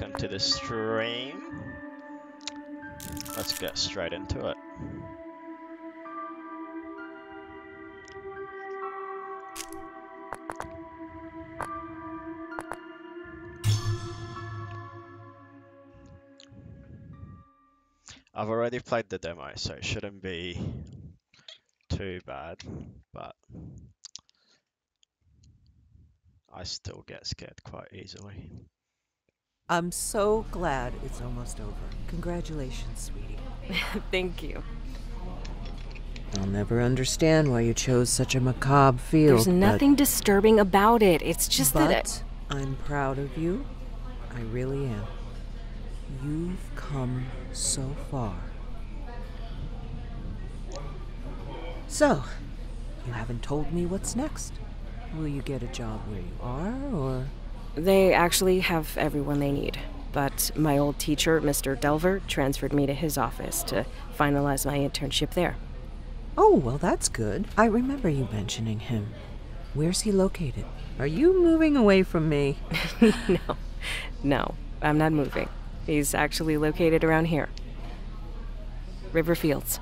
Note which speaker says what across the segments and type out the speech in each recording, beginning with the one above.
Speaker 1: Welcome to the stream. Let's get straight into it. I've already played the demo, so it shouldn't be too bad, but I still get scared quite easily.
Speaker 2: I'm so glad it's almost over. Congratulations, sweetie.
Speaker 3: Thank you.
Speaker 2: I'll never understand why you chose such a macabre field.
Speaker 3: There's nothing disturbing about it. It's just
Speaker 2: but,
Speaker 3: that it...
Speaker 2: I'm proud of you. I really am. You've come so far. So, you haven't told me what's next. Will you get a job where you are, or...?
Speaker 3: They actually have everyone they need. But my old teacher, Mr. Delver, transferred me to his office to finalize my internship there.
Speaker 2: Oh, well, that's good. I remember you mentioning him. Where's he located? Are you moving away from me?
Speaker 3: no. No, I'm not moving. He's actually located around here. Riverfields.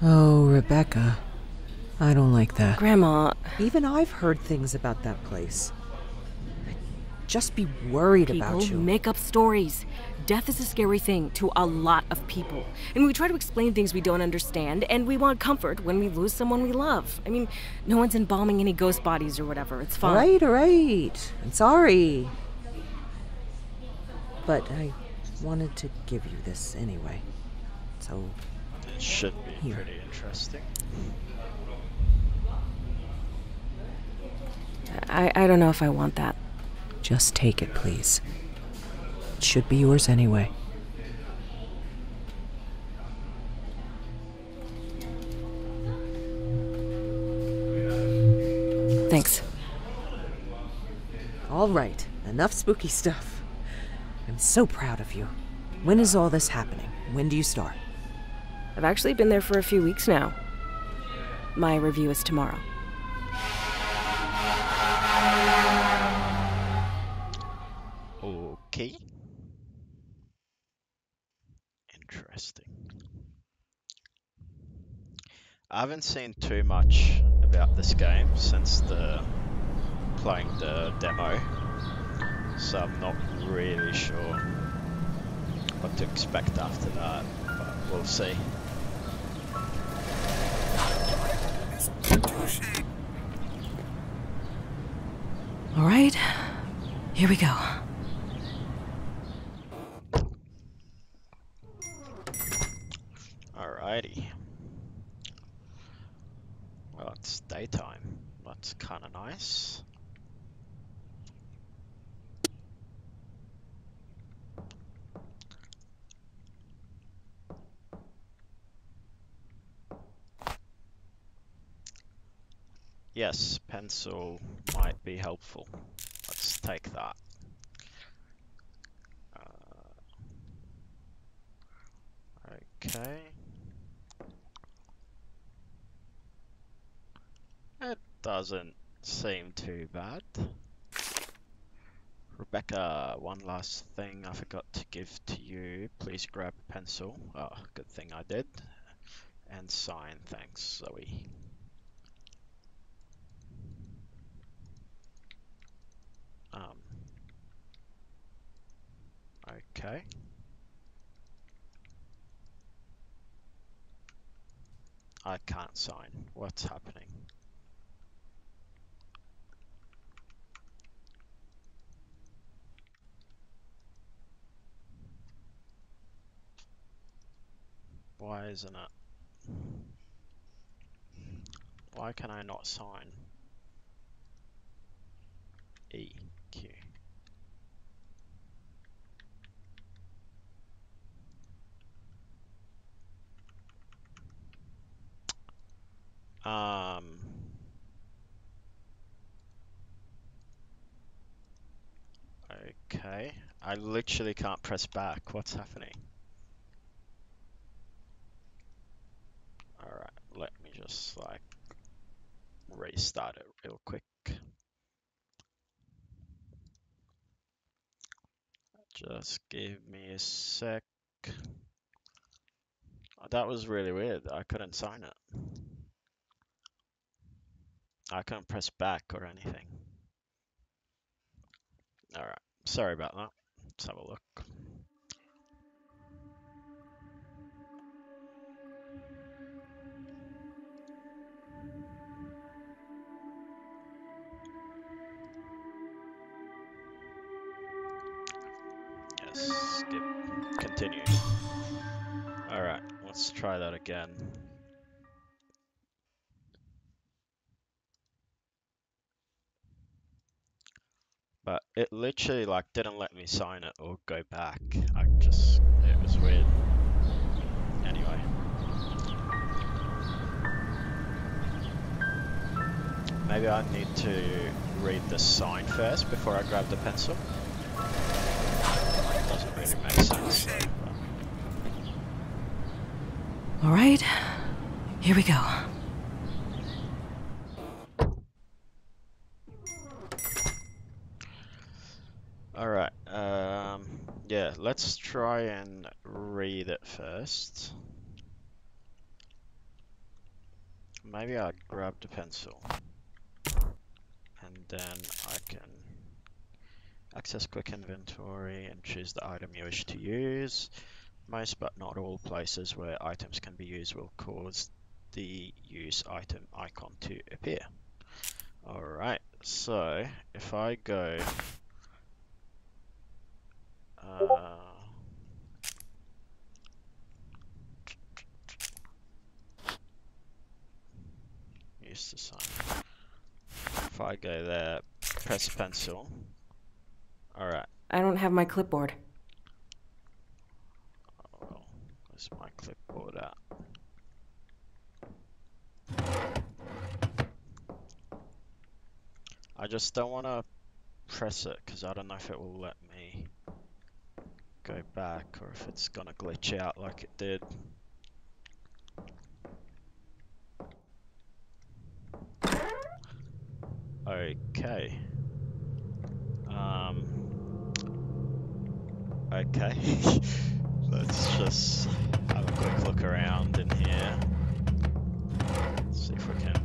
Speaker 2: Oh, Rebecca. I don't like that.
Speaker 3: Grandma.
Speaker 2: Even I've heard things about that place. I'd just be worried
Speaker 3: people
Speaker 2: about you.
Speaker 3: People make up stories. Death is a scary thing to a lot of people. And we try to explain things we don't understand, and we want comfort when we lose someone we love. I mean, no one's embalming any ghost bodies or whatever. It's fine.
Speaker 2: All right, all right. I'm sorry. But I wanted to give you this anyway. So.
Speaker 1: It should be
Speaker 2: here.
Speaker 1: pretty interesting.
Speaker 3: I, I don't know if I want that.
Speaker 2: Just take it, please. It should be yours anyway.
Speaker 3: Thanks.
Speaker 2: All right, enough spooky stuff. I'm so proud of you. When is all this happening? When do you start?
Speaker 3: I've actually been there for a few weeks now. My review is tomorrow.
Speaker 1: Interesting. I haven't seen too much about this game since the playing the demo, so I'm not really sure what to expect after that, but we'll see.
Speaker 3: All right, here we go.
Speaker 1: Alrighty. Well, it's daytime. That's kind of nice. Yes, pencil might be helpful. Let's take that. Uh, okay. It doesn't seem too bad. Rebecca, one last thing I forgot to give to you. Please grab a pencil. Oh, good thing I did. And sign. Thanks, Zoe. Um. Okay. I can't sign. What's happening? Why isn't it? Why can I not sign? E, Q. Um, okay, I literally can't press back. What's happening? Alright, let me just like restart it real quick. Just give me a sec. That was really weird. I couldn't sign it. I couldn't press back or anything. Alright, sorry about that. Let's have a look. Continue. Alright, let's try that again. But it literally like didn't let me sign it or go back. I just it was weird. Anyway. Maybe I need to read the sign first before I grab the pencil. Doesn't really make sense.
Speaker 3: All right, here we go.
Speaker 1: Alright, um, yeah, let's try and read it first. Maybe I'd grab the pencil. And then I can access quick inventory and choose the item you wish to use. Most but not all places where items can be used will cause the use item icon to appear. Alright, so if I go uh, use the sign. If I go there, press pencil. Alright,
Speaker 3: I don't have my clipboard.
Speaker 1: oh, well, where's my clipboard at? I just don't want to press it because I don't know if it will let me go back or if it's gonna glitch out like it did. Okay. Um. Okay. Let's just have a quick look around in here. See if we can.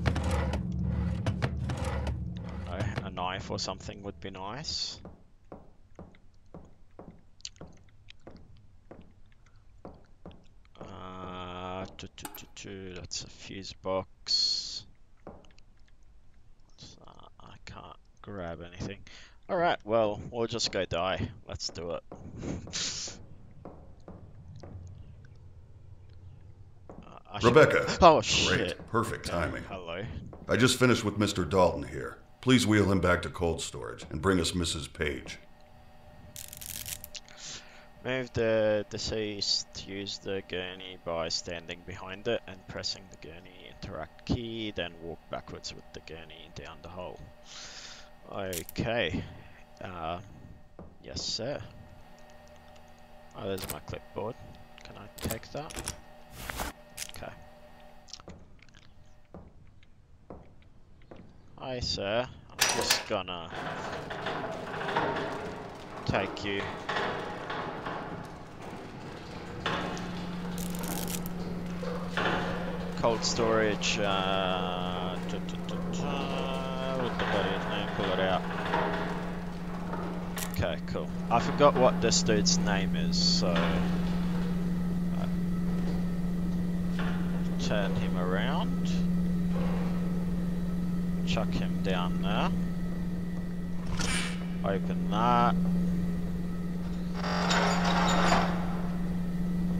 Speaker 1: I don't know, a knife or something would be nice. Uh, that's a fuse box. So, I can't grab anything. Alright, well, we'll just go die. Let's do it. Uh, should-
Speaker 4: Rebecca.
Speaker 1: Oh,
Speaker 4: Great.
Speaker 1: shit.
Speaker 4: Perfect timing.
Speaker 1: Hello.
Speaker 4: I just finished with Mr. Dalton here. Please wheel him back to cold storage and bring us Mrs. Page.
Speaker 1: Move the deceased, use the gurney by standing behind it and pressing the gurney interact key, then walk backwards with the gurney down the hole. Okay. Uh, yes, sir. Oh, there's my clipboard. Can I take that? Okay. Hi, sir. I'm just gonna take you cold storage. Uh, tu- tu- tu- tu- what the bloody name? Pull it out. Okay, cool. I forgot what this dude's name is, so I turn him around, chuck him down there, open that.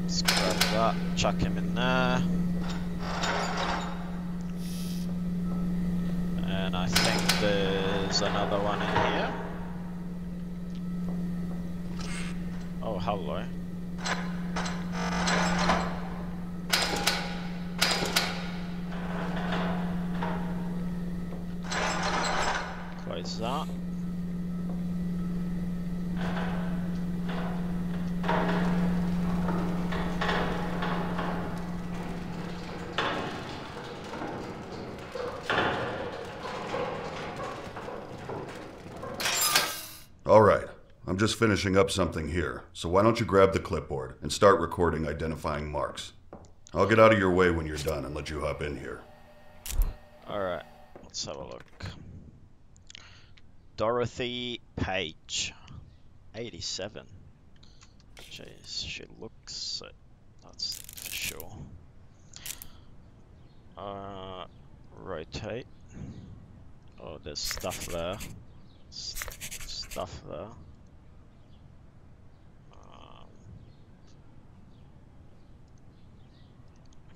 Speaker 1: Let's grab that, chuck him in there. And I think there's another one in here. Oh, hello. Close that.
Speaker 4: Just finishing up something here, so why don't you grab the clipboard and start recording identifying marks? I'll get out of your way when you're done and let you hop in here.
Speaker 1: Alright, let's have a look. Dorothy Page. 87. Jeez, she looks it. That's for sure. Uh, rotate. Oh, there's stuff there. Stuff there. Um,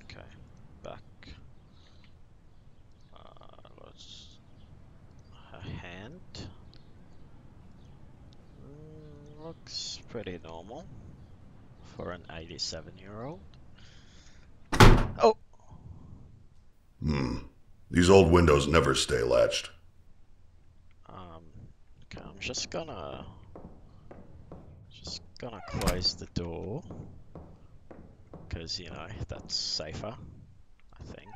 Speaker 1: okay, back. Uh, let's. Her hand. Mm, looks pretty normal for an 87 year old. Oh!
Speaker 4: Hmm. These old windows never stay latched.
Speaker 1: Um, okay, I'm just gonna. Just gonna close the door. Because, you know, that's safer. I think.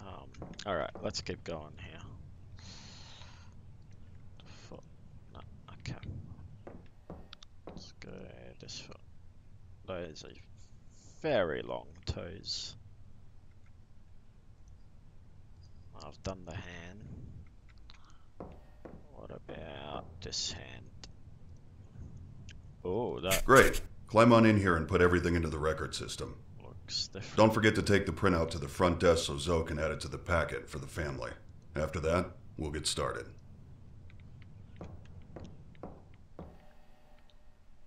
Speaker 1: Um, alright, let's keep going here. Foot. No, okay. Let's go this foot. Those are very long toes. I've done the hand. What about this hand? Oh, that
Speaker 4: Great. Climb on in here and put everything into the record system.
Speaker 1: looks different.
Speaker 4: Don't forget to take the printout to the front desk so Zoe can add it to the packet for the family. After that, we'll get started.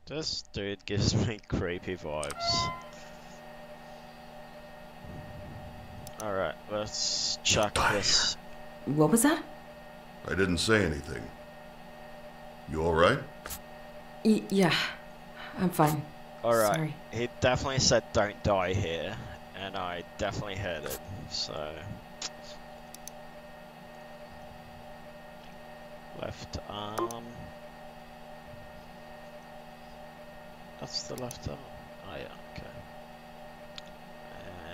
Speaker 1: This dude gives me creepy vibes. Alright, let's chuck this.
Speaker 3: What was that?
Speaker 4: I didn't say anything. You alright?
Speaker 3: Yeah, I'm fine.
Speaker 1: Alright, he definitely said don't die here, and I definitely heard it, so. Left arm. That's the left arm. Oh yeah, okay.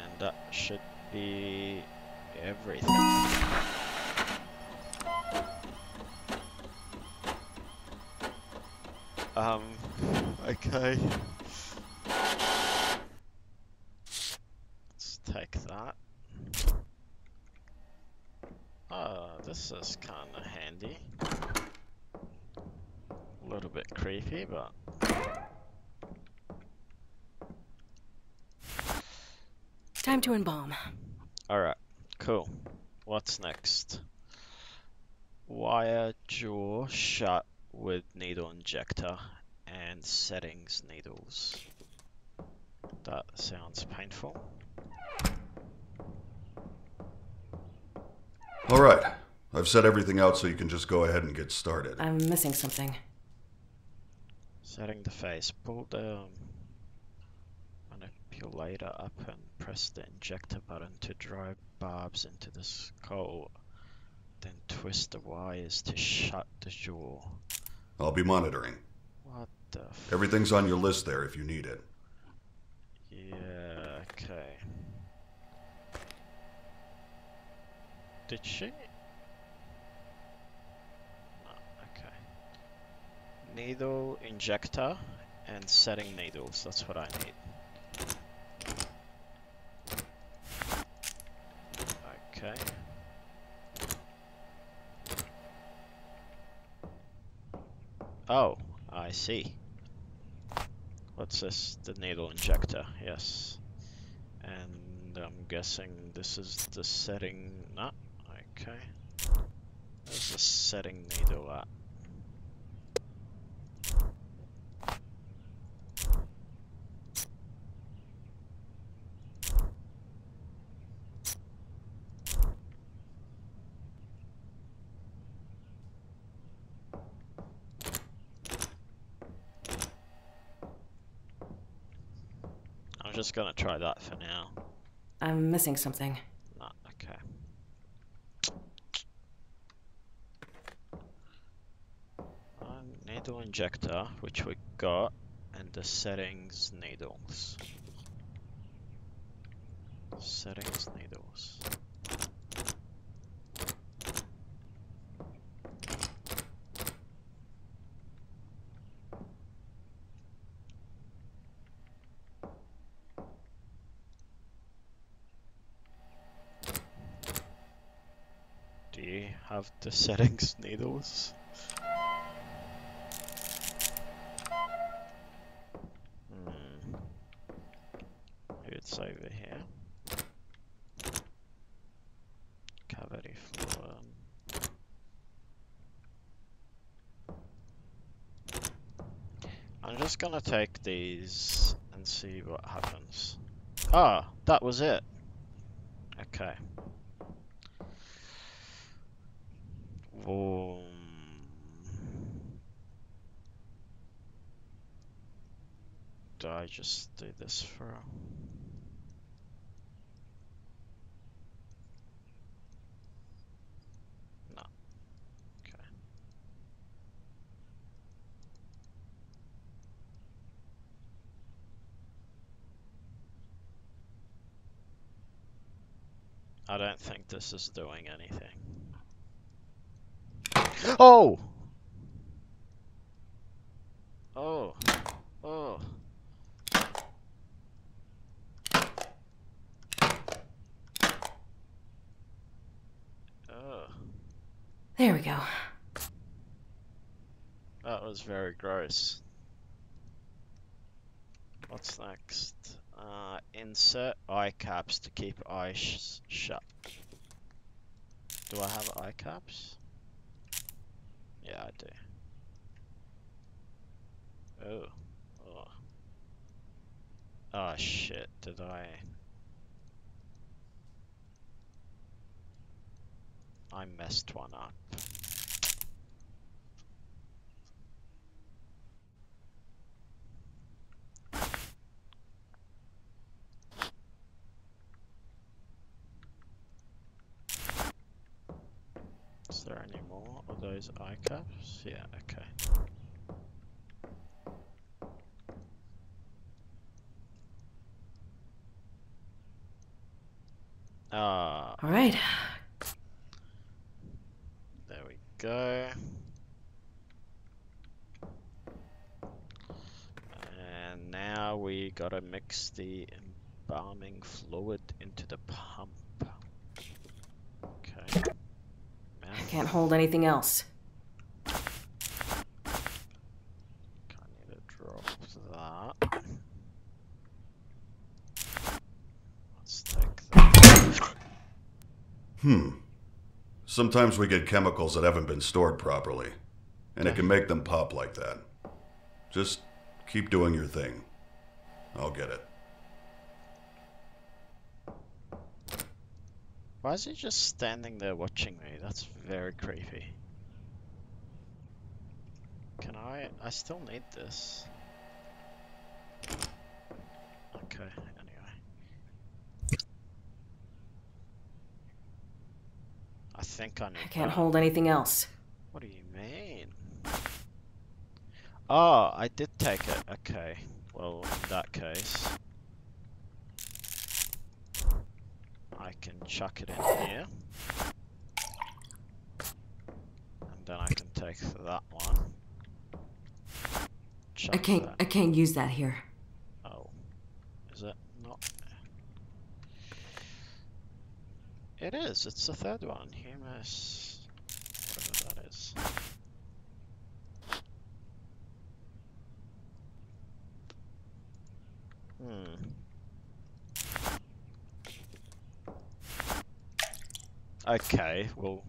Speaker 1: And that should be everything. Um, okay. Let's take that. Oh, this is kinda handy. A little bit creepy, but.
Speaker 3: Time to embalm.
Speaker 1: Alright, cool. What's next? Wire jaw shut with needle injector and settings needles. That sounds painful.
Speaker 4: Alright. I've set everything out so you can just go ahead and get started.
Speaker 3: I'm missing something.
Speaker 1: Setting the face. Pull the manipulator up and press the injector button to drive barbs into the skull. Then twist the wires to shut the jaw.
Speaker 4: I'll be monitoring.
Speaker 1: What the f-
Speaker 4: Everything's on your list there if you need it.
Speaker 1: Yeah, okay. Did she? No, okay. Needle injector and setting needles, that's what I need. Okay. Oh, I see. What's this? The needle injector, yes. And I'm guessing this is the setting. No, okay. There's the setting needle at. Just gonna try that for now.
Speaker 3: I'm missing something.
Speaker 1: No, okay. Needle injector, which we got, and the settings needles. Settings needles. Have the settings needles. Hmm. It's over here. Cavity floor. I'm just gonna take these and see what happens. Ah, that was it. Okay. Um, do I just do this for? No. Okay. I don't think this is doing anything. Oh! Oh. Oh. Oh.
Speaker 3: There we go.
Speaker 1: That was very gross. What's next? Uh, insert eye caps to keep eyes sh shut. Do I have eye caps? Yeah, I do. Oh. Oh. Oh shit, did I... I messed one up. There any more of those eye caps? Yeah, okay. Ah,
Speaker 3: All right.
Speaker 1: there we go. And now we gotta mix the embalming fluid into the pump. Okay.
Speaker 3: I can't hold anything else.
Speaker 4: Hmm. Sometimes we get chemicals that haven't been stored properly, and it can make them pop like that. Just keep doing your thing. I'll get it.
Speaker 1: Why is he just standing there watching me? That's very creepy. Can I? I still need this. Okay, anyway. I think I need
Speaker 3: I can't
Speaker 1: that.
Speaker 3: hold anything else.
Speaker 1: What do you mean? Oh, I did take it. Okay. Well, in that case, I can chuck it in here. And then I can take that one. Chuck
Speaker 3: I can't.
Speaker 1: that-
Speaker 3: I can't use that here.
Speaker 1: Oh. Is it not? It is. It's the third one. Humus. Whatever that is. Hmm. Okay, well,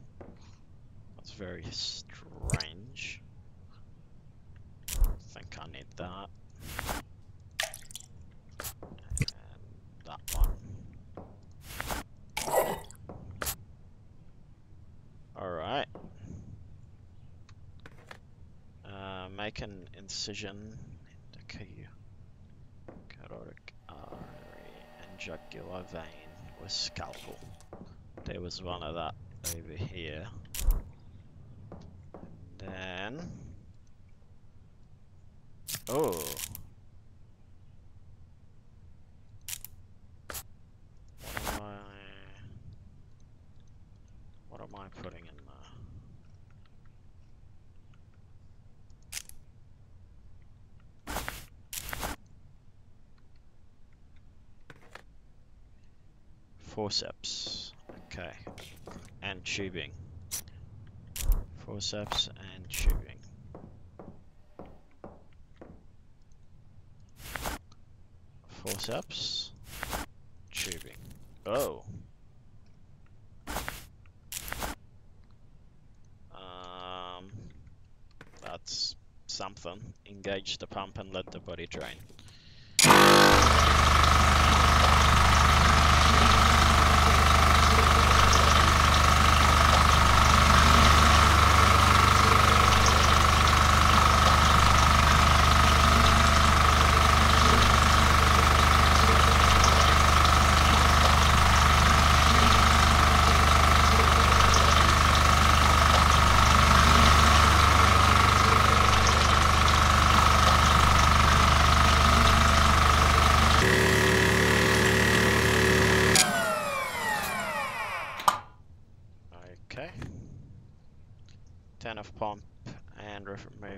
Speaker 1: that's very strange. I think I need that. And that one. Alright. Uh, make an incision into K- carotid artery and jugular vein with scalpel. There was one of that over here. Then. Oh. What am I? What am I putting in there? Forceps. And tubing. Forceps and tubing. Forceps, tubing. Oh. Um, that's something. Engage the pump and let the body drain.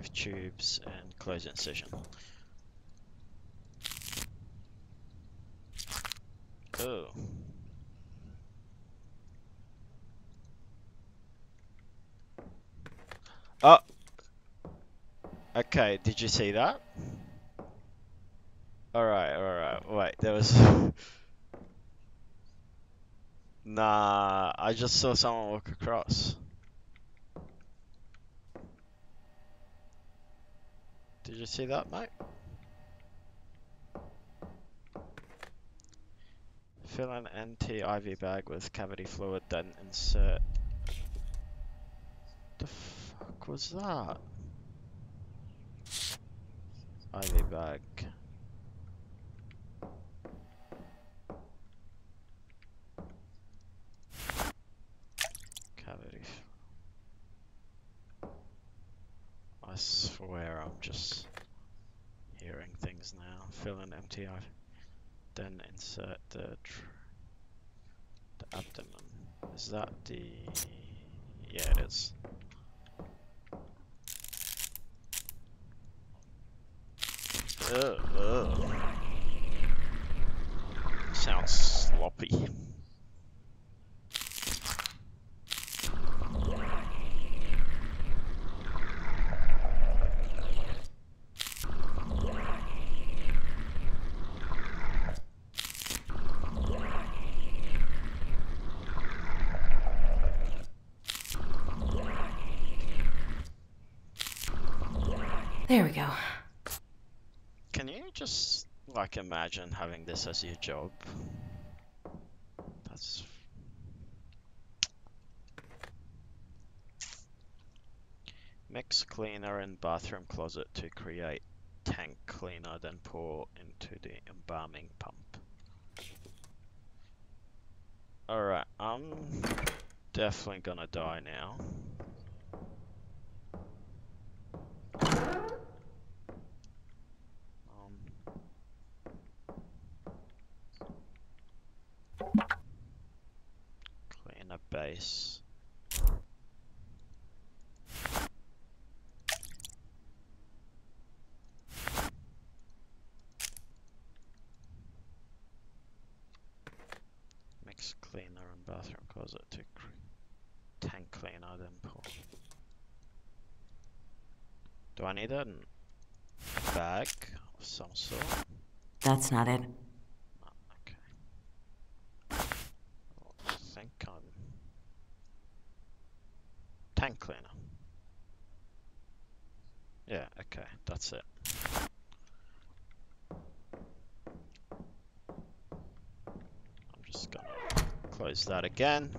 Speaker 1: Remove tubes and close incision. Oh. Oh. Okay, did you see that? Alright, alright, wait, there was... Nah, I just saw someone walk across. Did you see that, mate? Fill an NT IV bag with cavity fluid, then insert. The fuck was that? IV bag. Cavity. I swear I'm just hearing things now. Fill in empty IV. Then insert the the abdomen. Is that the? Yeah, it is. Ugh, ugh. Sounds sloppy.
Speaker 3: There we go.
Speaker 1: Can you just like imagine having this as your job? That's mix cleaner in bathroom closet to create tank cleaner, then pour into the embalming pump. Alright, I'm definitely gonna die now. Um, clean a base. Mix cleaner and bathroom closet to tank cleaner, then pour. Do I need a bag of some sort?
Speaker 3: That's not it.
Speaker 1: No, okay. Well, I think I'm tank cleaner. Yeah, okay, that's it. I'm just gonna close that again.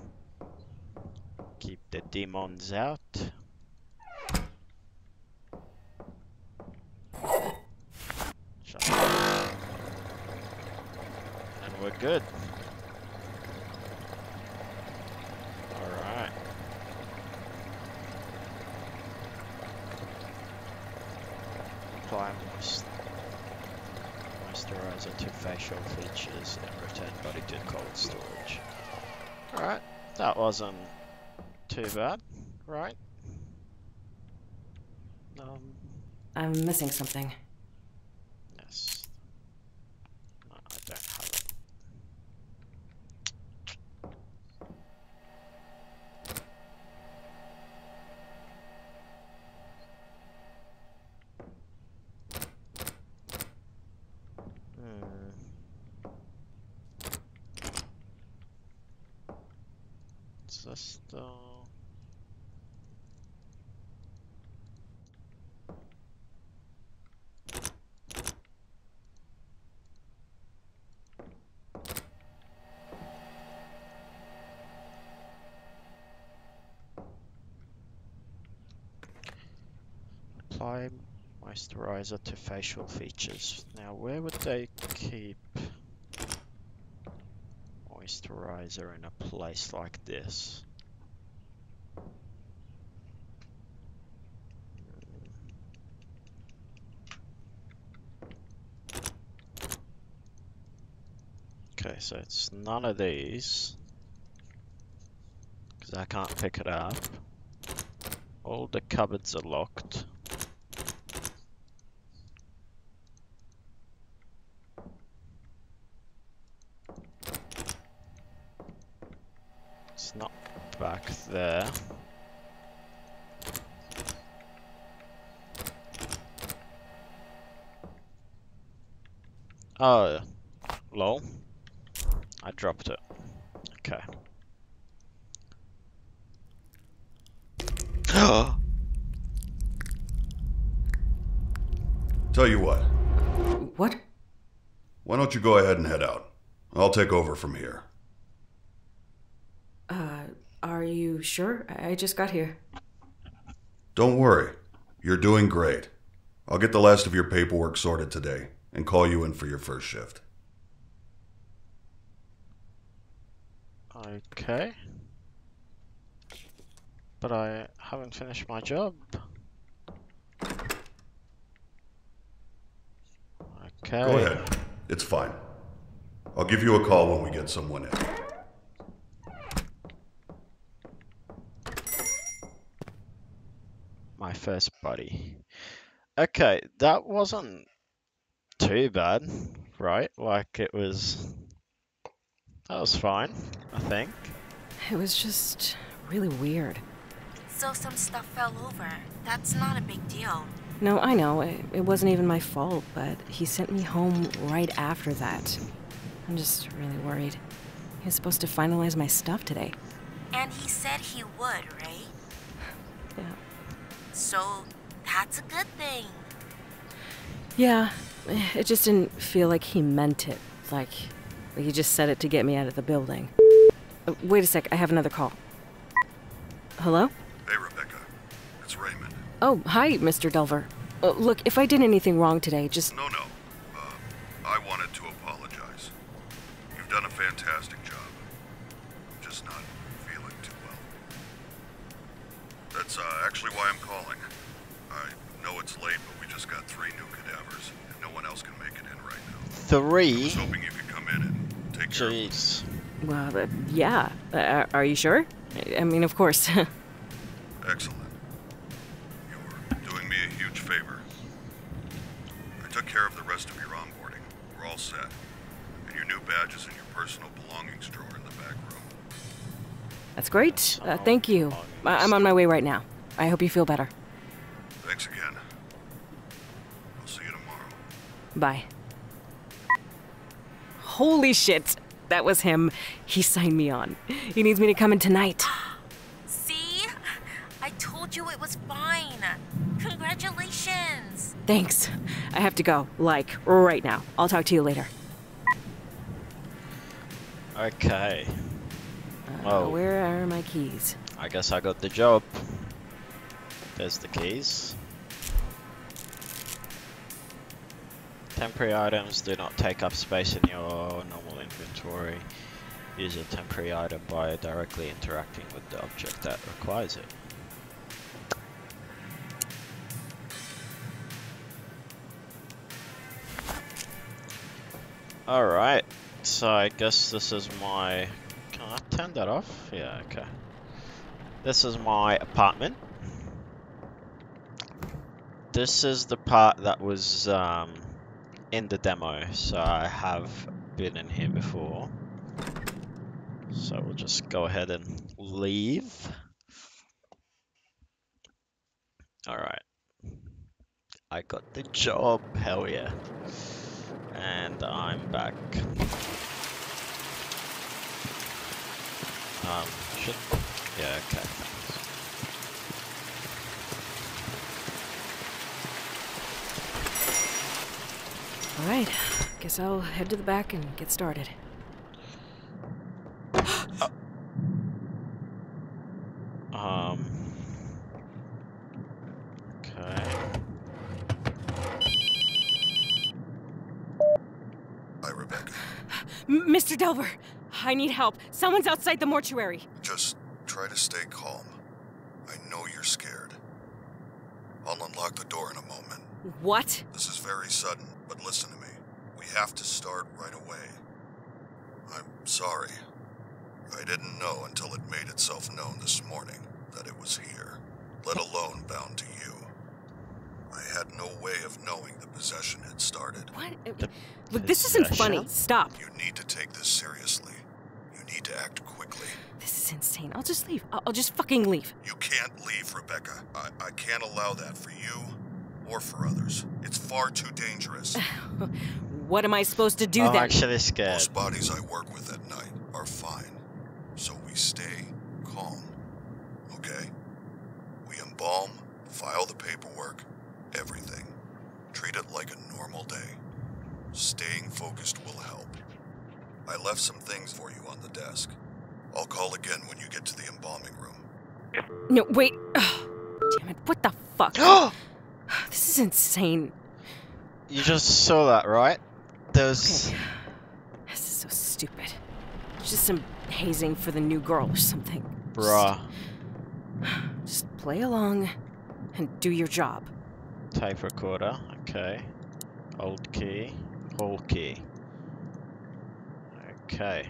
Speaker 1: Keep the demons out. And we're good. Alright. Apply moist moisturizer to facial features and return body to cold storage. Alright, that wasn't too bad, right? Um,
Speaker 3: I'm missing something.
Speaker 1: yes. No, I don't have it. Is this still... Apply moisturizer to facial features. Now where would they keep moisturizer in a place like this? Okay, so it's none of these. Because I can't pick it up. All the cupboards are locked. It's not back there. Oh, lol. I dropped it. Okay.
Speaker 4: Tell you what,
Speaker 2: What?
Speaker 4: why don't you go ahead and head out? I'll take over from here.
Speaker 3: Uh, are you sure? I I just got here.
Speaker 4: Don't worry, you're doing great. I'll get the last of your paperwork sorted today and call you in for your first shift.
Speaker 1: Okay. But I haven't finished my job. Okay.
Speaker 4: Go ahead. It's fine. I'll give you a call when we get someone in.
Speaker 1: My first buddy. Okay, that wasn't too bad, right? Like it was. That was fine, I think.
Speaker 3: It was just really weird.
Speaker 5: So some stuff fell over. That's not a big deal.
Speaker 3: No, I know. It, it wasn't even my fault, but he sent me home right after that. I'm just really worried. He was supposed to finalize my stuff today.
Speaker 5: And he said he would, right?
Speaker 3: Yeah.
Speaker 5: So that's a good thing.
Speaker 3: Yeah, it just didn't feel like he meant it. Like, like he just said it to get me out of the building. Uh, wait a sec, I have another call. Hello?
Speaker 4: Hey, Rebecca. It's Raymond.
Speaker 3: Oh, hi, Mr. Delver. Uh, look, if I did anything wrong today, just.
Speaker 4: No, no. Uh, I wanted to of
Speaker 1: Jeez.
Speaker 3: Well, uh, yeah. Uh, are you sure? I- I mean, of course.
Speaker 4: Excellent. You're doing me a huge favor. I took care of the rest of your onboarding. We're all set. And your new badges in your personal belongings drawer in the back room.
Speaker 3: That's great. Uh, thank you. I- I'm on my way right now. I hope you feel better.
Speaker 4: Thanks again. I'll see you tomorrow.
Speaker 3: Bye. Holy shit! That was him. He signed me on. He needs me to come in tonight.
Speaker 5: See? I told you it was fine. Congratulations.
Speaker 3: Thanks. I have to go. Like, right now. I'll talk to you later.
Speaker 1: Okay.
Speaker 3: Uh,
Speaker 1: Oh.
Speaker 3: Where are my keys?
Speaker 1: I guess I got the job. There's the keys. Temporary items do not take up space in your normal inventory. Use a temporary item by directly interacting with the object that requires it. Alright, so I guess this is my... Can I turn that off? Yeah, okay. This is my apartment. This is the part that was um, in the demo, so I have been in here before. So we'll just go ahead and leave. Alright. I got the job, hell yeah. And I'm back. Um, should Yeah, okay. thanks.
Speaker 3: All right, guess I'll head to the back and get started.
Speaker 1: Um. Okay.
Speaker 4: Hi, Rebecca.
Speaker 3: M- Mr. Delver, I need help. Someone's outside the mortuary.
Speaker 4: Just try to stay calm. I know you're scared. I'll unlock the door in a moment.
Speaker 3: What?
Speaker 4: This is very sudden, but listen to me. We have to start right away. I'm sorry. I didn't know until it made itself known this morning that it was here, let alone bound to you. I had no way of knowing the possession had started.
Speaker 3: What?
Speaker 1: The
Speaker 3: Look, this isn't funny. Stop.
Speaker 4: You need to take this seriously. You need to act quickly.
Speaker 3: This is insane. I'll just leave. I'll, I'll just fucking leave.
Speaker 4: You can't leave, Rebecca. I, I can't allow that for you or for others. It's far too dangerous.
Speaker 3: What am I supposed to do
Speaker 1: I'm
Speaker 3: then?
Speaker 1: actually scared.
Speaker 4: Most bodies I work with at night are fine, so we stay calm. Okay? We embalm, file the paperwork, everything. Treat it like a normal day. Staying focused will help. I left some things for you on the desk. I'll call again when you get to the embalming room.
Speaker 3: No, wait. Ugh, damn it. What the fuck? this is insane.
Speaker 1: you just saw that, right? There's.
Speaker 3: Okay. This is so stupid. It's just some hazing for the new girl or something.
Speaker 1: Bruh.
Speaker 3: Just play along and do your job.
Speaker 1: Tape recorder. Okay. Old key. Hold key. Okay.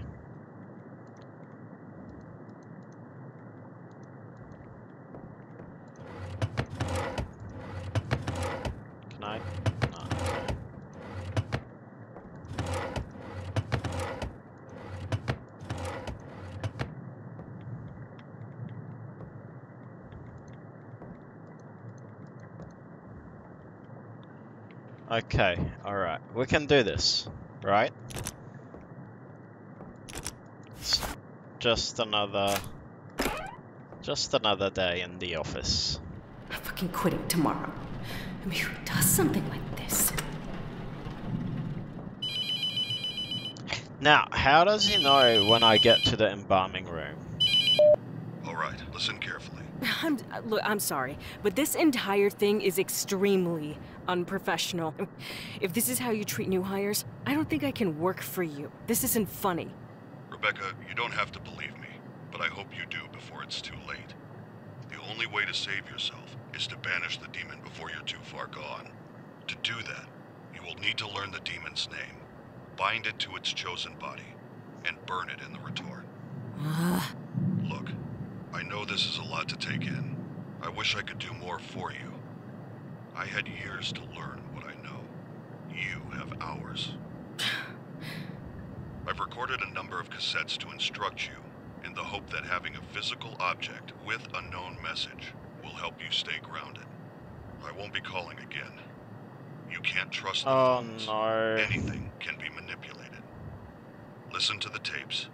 Speaker 1: Okay, alright. We can do this, right? It's just another... Just another day in the office.
Speaker 3: I'm fucking quitting tomorrow. I mean, who does something like this?
Speaker 1: Now, how does he know when I get to the embalming room?
Speaker 4: All right, listen carefully.
Speaker 3: I'm uh, look. I'm sorry, but this entire thing is extremely unprofessional. If this is how you treat new hires, I don't think I can work for you. This isn't funny.
Speaker 4: Rebecca, you don't have to believe me, but I hope you do before it's too late. The only way to save yourself is to banish the demon before you're too far gone. To do that, you will need to learn the demon's name, bind it to its chosen body, and burn it in the retort. Look, I know this is a lot to take in. I wish I could do more for you. I had years to learn what I know. You have hours. I've recorded a number of cassettes to instruct you in the hope that having a physical object with a known message will help you stay grounded. I won't be calling again. You can't trust the
Speaker 1: Oh
Speaker 4: phones.
Speaker 1: no.
Speaker 4: Anything can be manipulated. Listen to the tapes.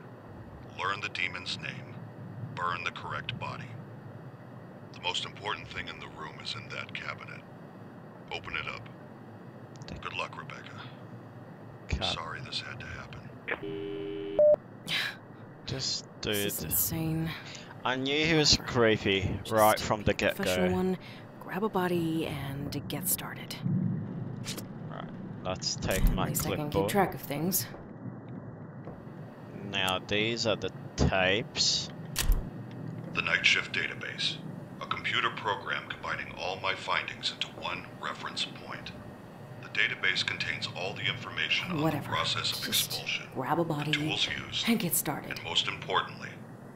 Speaker 4: Learn the demon's name. Burn the correct body. The most important thing in the room is in that cabinet. Open it up. Good luck, Rebecca.
Speaker 1: Cut.
Speaker 4: Sorry this had to happen.
Speaker 1: Just
Speaker 3: This
Speaker 1: dude.
Speaker 3: is insane.
Speaker 1: I knew he was creepy
Speaker 3: Just
Speaker 1: right from the get-go.
Speaker 3: one, grab a body, and get started.
Speaker 1: Right. Let's take
Speaker 3: At
Speaker 1: my
Speaker 3: least I can keep track of things.
Speaker 1: Now these are the tapes.
Speaker 4: The Night Shift Database, a computer program combining all my findings into one reference point. The database contains all the information on the process of
Speaker 3: Just
Speaker 4: expulsion,
Speaker 3: grab a
Speaker 4: the
Speaker 3: body
Speaker 4: tools used,
Speaker 3: and get started.
Speaker 4: and most importantly,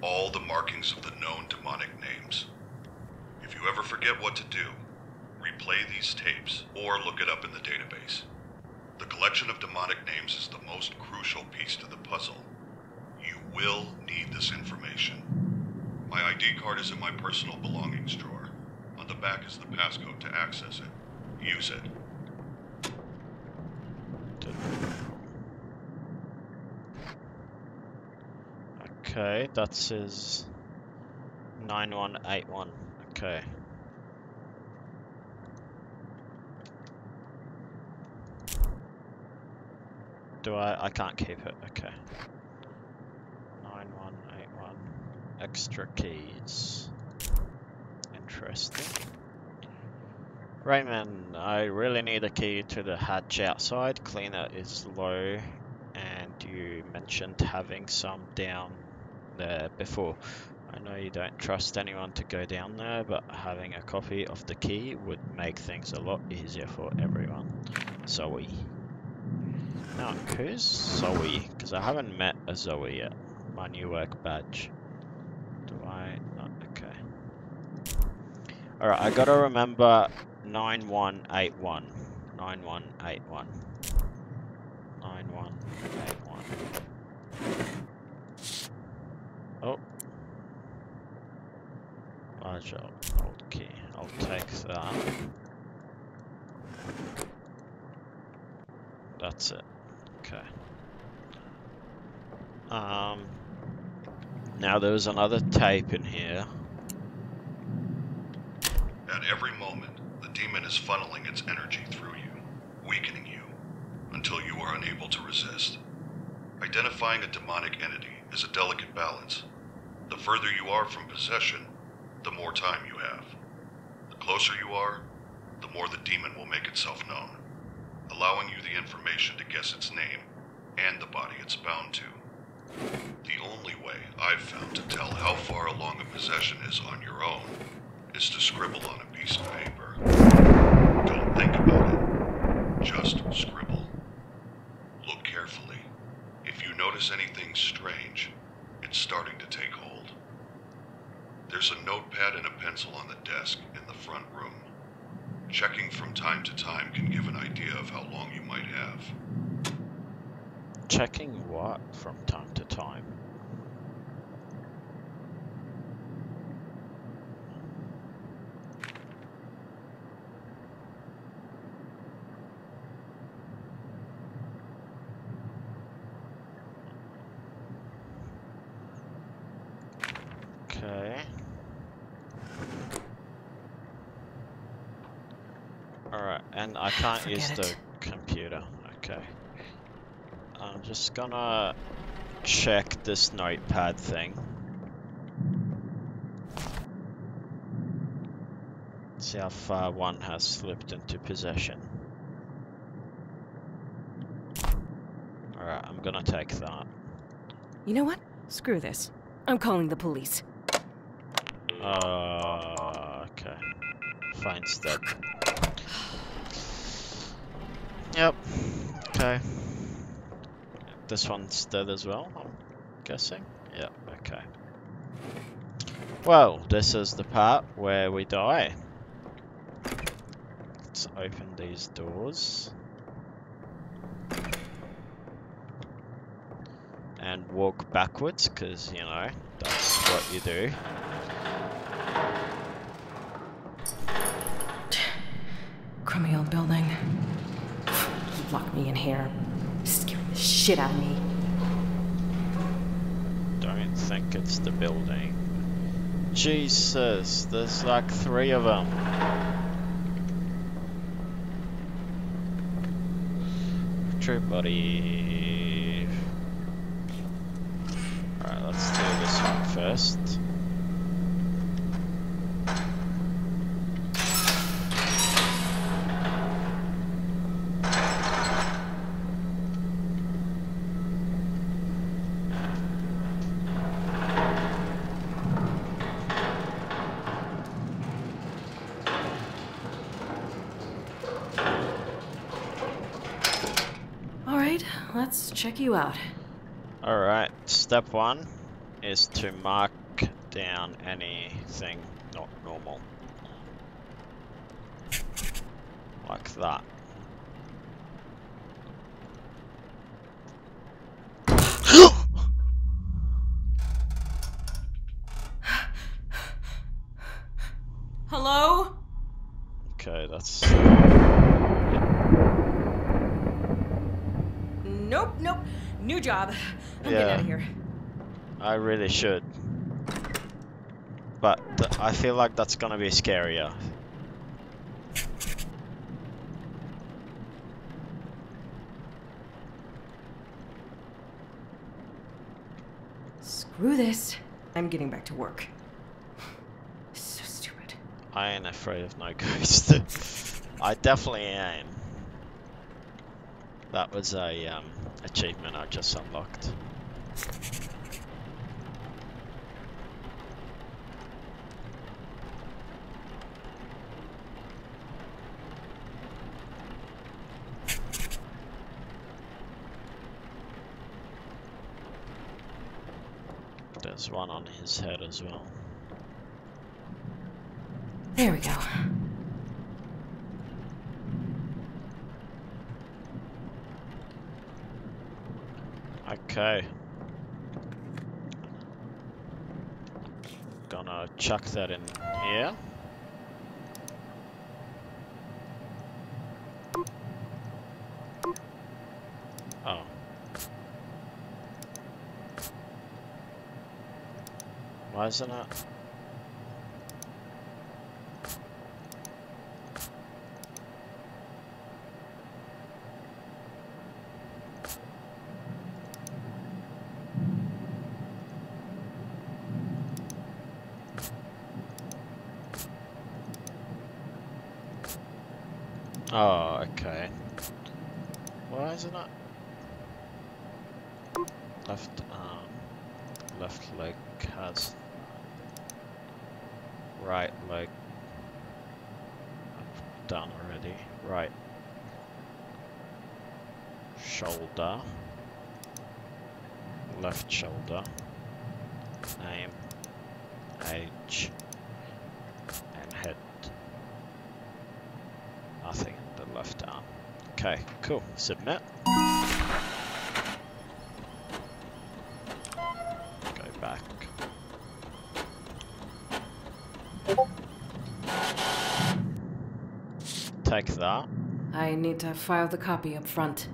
Speaker 4: all the markings of the known demonic names. If you ever forget what to do, replay these tapes or look it up in the database. The collection of demonic names is the most crucial piece to the puzzle. You will need this information. My ID card is in my personal belongings drawer. On the back is the passcode to access it. Use it.
Speaker 1: Okay, that says 9181. Okay. Do I? I can't keep it. Okay. 9181. Extra keys. Interesting. Raymond, I really need a key to the hatch outside. Cleaner is low, and you mentioned having some down there before. I know you don't trust anyone to go down there, but having a copy of the key would make things a lot easier for everyone. Zoe. Now, who's Zoe? Because I haven't met a Zoe yet. My new work badge. Do I? Not okay. Alright, I gotta remember 9181. 9181. 9181. Oh. Old key. I'll take that. That's it. Okay. Um. Now there's another tape in here.
Speaker 4: At every moment, the demon is funneling its energy through you, weakening you, until you are unable to resist. Identifying a demonic entity is a delicate balance. The further you are from possession, the more time you have. The closer you are, the more the demon will make itself known, allowing you the information to guess its name and the body it's bound to. The only way I've found to tell how far along a possession is on your own is to scribble on a piece of paper. Don't think about it. Just scribble. Look carefully. If you notice anything strange, it's starting to take hold. There's a notepad and a pencil on the desk in the front room. Checking from time to time can give an idea of how long you might have.
Speaker 1: Checking what from time to time? Okay. Alright, can't use
Speaker 3: Forget
Speaker 1: the computer. Okay. I'm just gonna check this notepad thing. See how far one has slipped into possession. Alright, I'm gonna take that.
Speaker 3: You know what? Screw this. I'm calling the police.
Speaker 1: Uh, okay. Fine's dead. Yep. Okay. This one's dead as well, I'm guessing. Yep, okay. Well, this is the part where we die. Let's open these doors. And walk backwards, because, you know, that's what you do.
Speaker 3: Crummy old building. Lock me in here. Scaring the shit out of me.
Speaker 1: Don't think it's the building. Jesus, there's like three of them. True buddy. Alright, let's do this one first.
Speaker 3: Alright, you out.
Speaker 1: Alright, step one is to mark down anything not normal. Like that.
Speaker 3: Hello?
Speaker 1: Okay, that's
Speaker 3: Nope, nope. New job. I'm
Speaker 1: Yeah.
Speaker 3: getting out of here.
Speaker 1: I really should. But I feel like that's gonna be scarier.
Speaker 3: Screw this. I'm getting back to work. So stupid.
Speaker 1: I ain't afraid of no ghosts. I definitely am. That was a um, achievement I just unlocked. There's one on his head as well.
Speaker 3: There we go.
Speaker 1: Okay. Gonna chuck that in here. Oh. Why isn't it? Oh, okay. Why isn't it? Left arm, left leg has right leg I've done already. Right shoulder, left shoulder, name, age, and head. Nothing in the left arm. Okay, cool. Submit. Go back. Take that.
Speaker 3: I need to file the copy up front.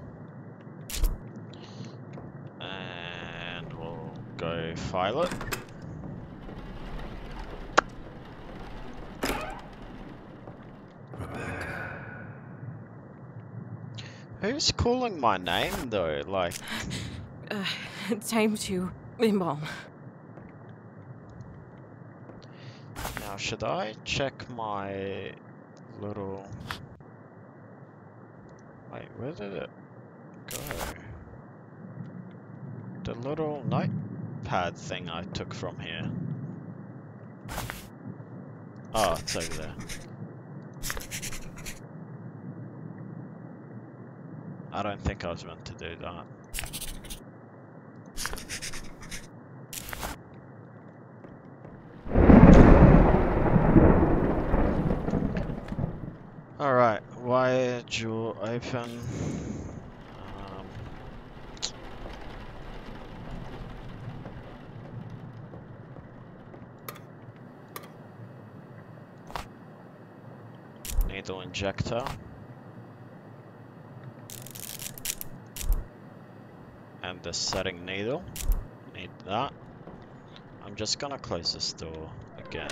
Speaker 1: And we'll go file it. Who's calling my name though? Like,
Speaker 3: Uh, time to embalm.
Speaker 1: now should I check my little. Wait, where did it go? The little notepad thing I took from here. Oh, it's over there. I don't think I was meant to do that. Alright, wire jaw open. Um, needle injector. And the setting needle. Need that. I'm just gonna close this door again.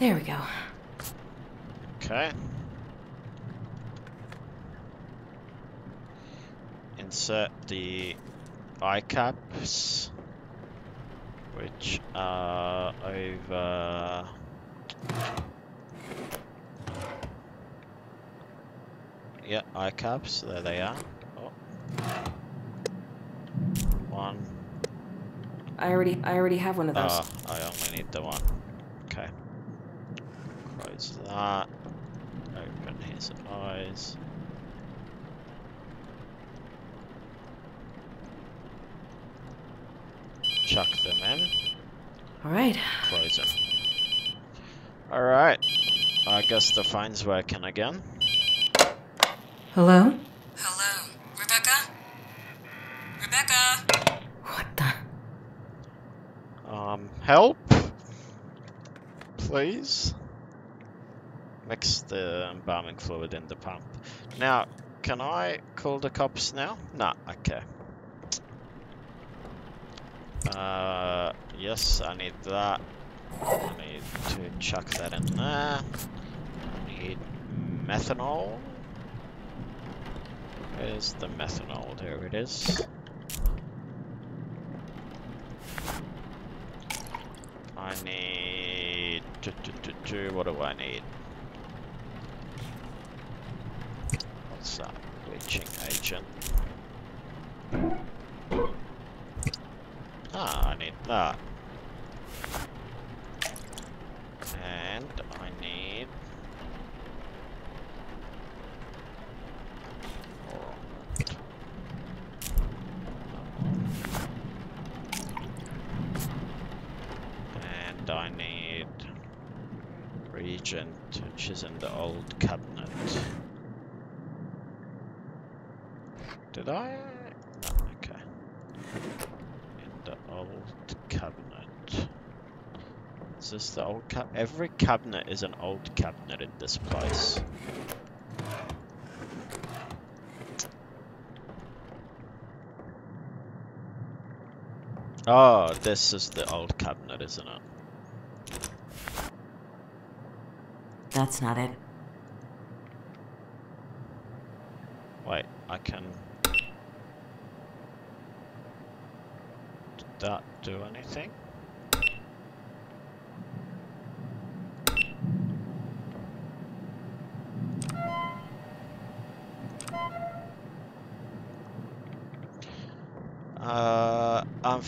Speaker 3: There we go.
Speaker 1: Okay. Insert the eye caps, which are over. Yeah, eye caps. There they are. Oh. One.
Speaker 3: I already I already have one of those.
Speaker 1: Ah, I only need the one. Okay. Close that. Open his eyes. Chuck them in.
Speaker 3: All right.
Speaker 1: Close them. Alright. I guess the phone's working again.
Speaker 3: Hello?
Speaker 5: Hello, Rebecca? Rebecca?
Speaker 3: What the?
Speaker 1: Um, help! Please? Mix the embalming fluid in the pump. Now, can I call the cops now? Nah, okay. Uh, yes, I need that. I need to chuck that in there. I need methanol. Where's the methanol? There it is. I need... What do I need? What's that? Bleaching agent. Ah, I need that. And I need... And I need... Reagent, which is in the old cabinet. Did I? No, okay. In the old cabinet. Is this the old cab? Every cabinet is an old cabinet in this place. Oh, this is the old cabinet, isn't it?
Speaker 3: That's not it.
Speaker 1: Wait, I can... Did that do anything? Uh, I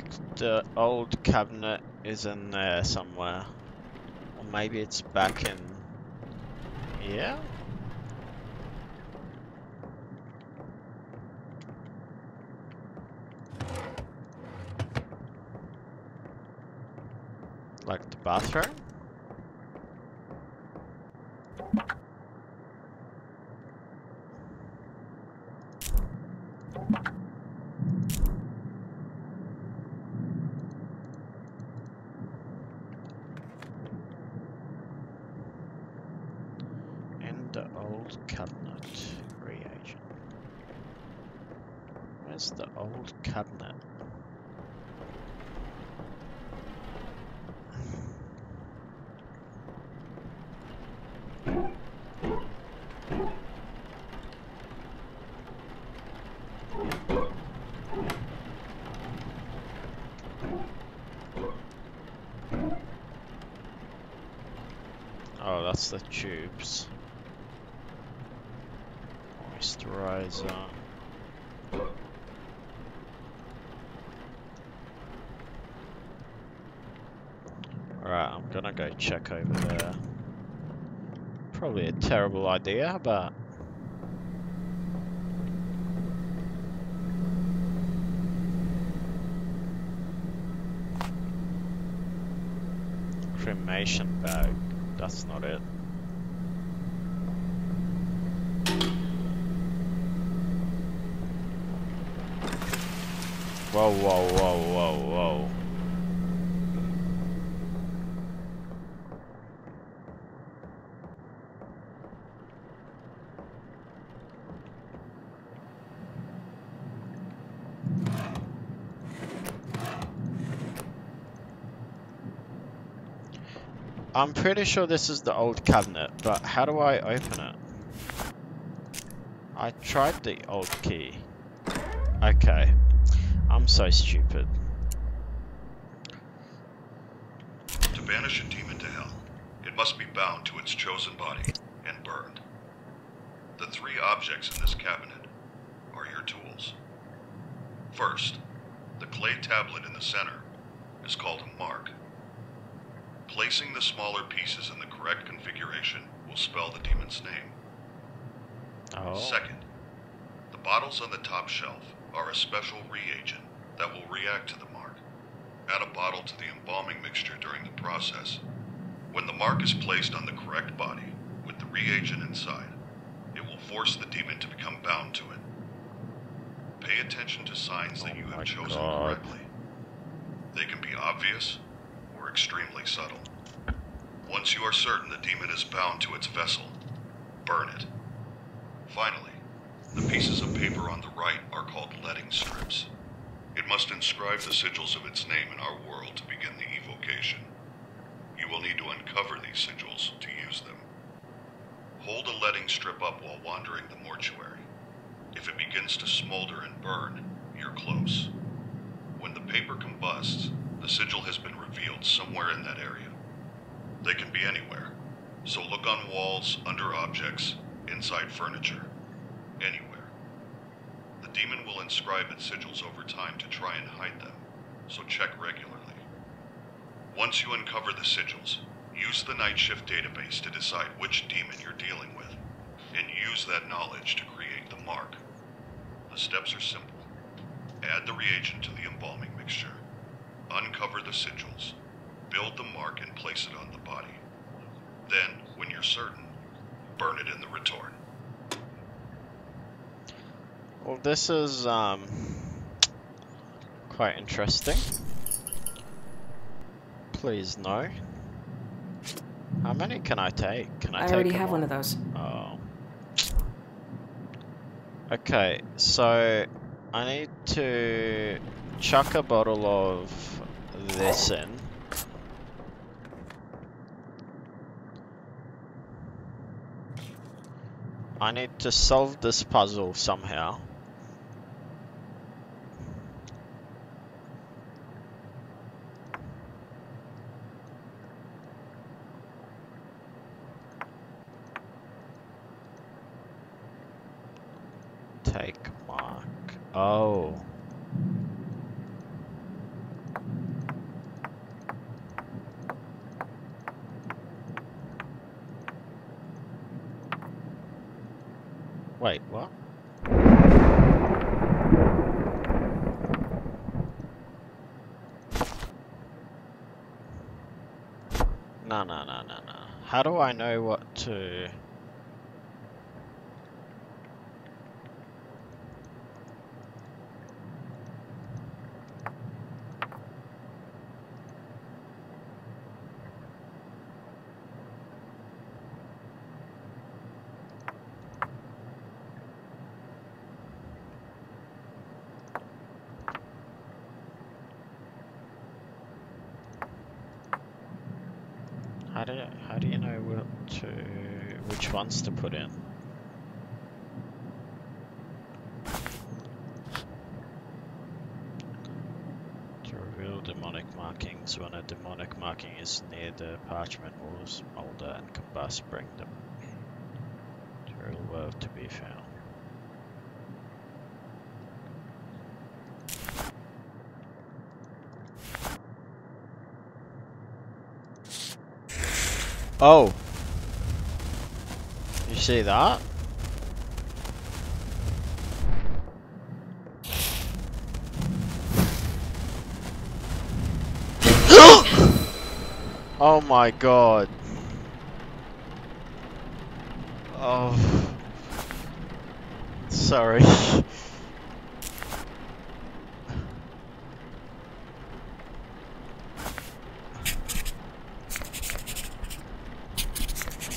Speaker 1: like the old cabinet is in there somewhere. Or maybe it's back in Yeah? Like the bathroom? In the old cabinet reagent. Where's the old cabinet? Oh, the tubes. Moisturizer. Alright, I'm gonna go check over there. Probably a terrible idea, but... Cremation bag. That's not it. Whoa, whoa, whoa, whoa, whoa. I'm pretty sure this is the old cabinet, but how do I open it? I tried the old key. Okay. I'm so stupid.
Speaker 4: To banish a demon to hell, it must be bound to its chosen body and burned. The three objects in this cabinet are your tools. First, the clay tablet in the center is called a mark. Placing the smaller pieces in the correct configuration will spell the demon's name.
Speaker 1: Oh.
Speaker 4: Second, the bottles on the top shelf are a special reagent that will react to the mark. Add a bottle to the embalming mixture during the process. When the mark is placed on the correct body with the reagent inside, it will force the demon to bound to it. Pay attention to signs that
Speaker 1: Oh
Speaker 4: you have chosen
Speaker 1: God.
Speaker 4: correctly. They can be obvious or extremely subtle. Once you are certain the demon is bound to its vessel, burn it. Finally, the pieces of paper on the right are called letting strips. It must inscribe the sigils of its name in our world to begin the evocation. You will need to uncover these sigils to use them. Hold a letting strip up while wandering the mortuary. If it begins to smolder and burn, you're close. When the paper combusts, the sigil has been revealed somewhere in that area. They can be anywhere, so look on walls, under objects, inside furniture, anywhere. The demon will inscribe its sigils over time to try and hide them, so check regularly. Once you uncover the sigils, use the night shift database to decide which demon you're dealing with, and use that knowledge to create the mark. The steps are simple. Add the reagent to the embalming mixture. Uncover the sigils. Build the mark and place it on the body. Then, when you're certain, burn it in the retort.
Speaker 1: Well, this is um, quite interesting. Please no. How many can I take? Can I,
Speaker 3: I
Speaker 1: take
Speaker 3: already
Speaker 1: them
Speaker 3: have one of those.
Speaker 1: Oh. Okay, so I need to chuck a bottle of this in. I need to solve this puzzle somehow. Take mark. Oh. Wait, what? No, no, no, no, no. How do I know what to... How do how do you know what to ones to put in? To reveal demonic markings when a demonic marking is near the parchment will smolder and combust, bring them to world to be found. Oh. See that? oh my god. Oh. Sorry.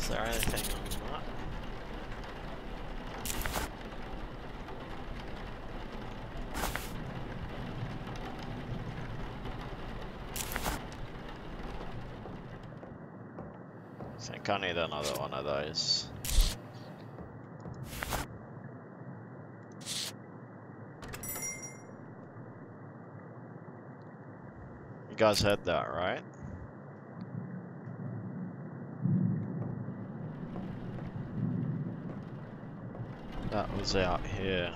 Speaker 1: Is there anything on that? I think I need another one of those. You guys heard that, right? That was out here.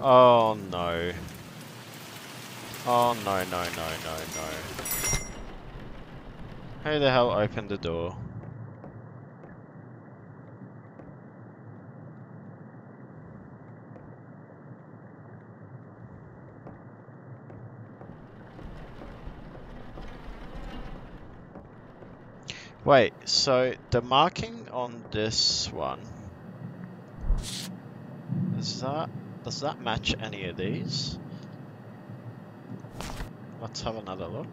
Speaker 1: Oh no. Oh no no no no no. Who the hell opened the door? Wait, so the marking on this one is that Does that match any of these? Let's have another look.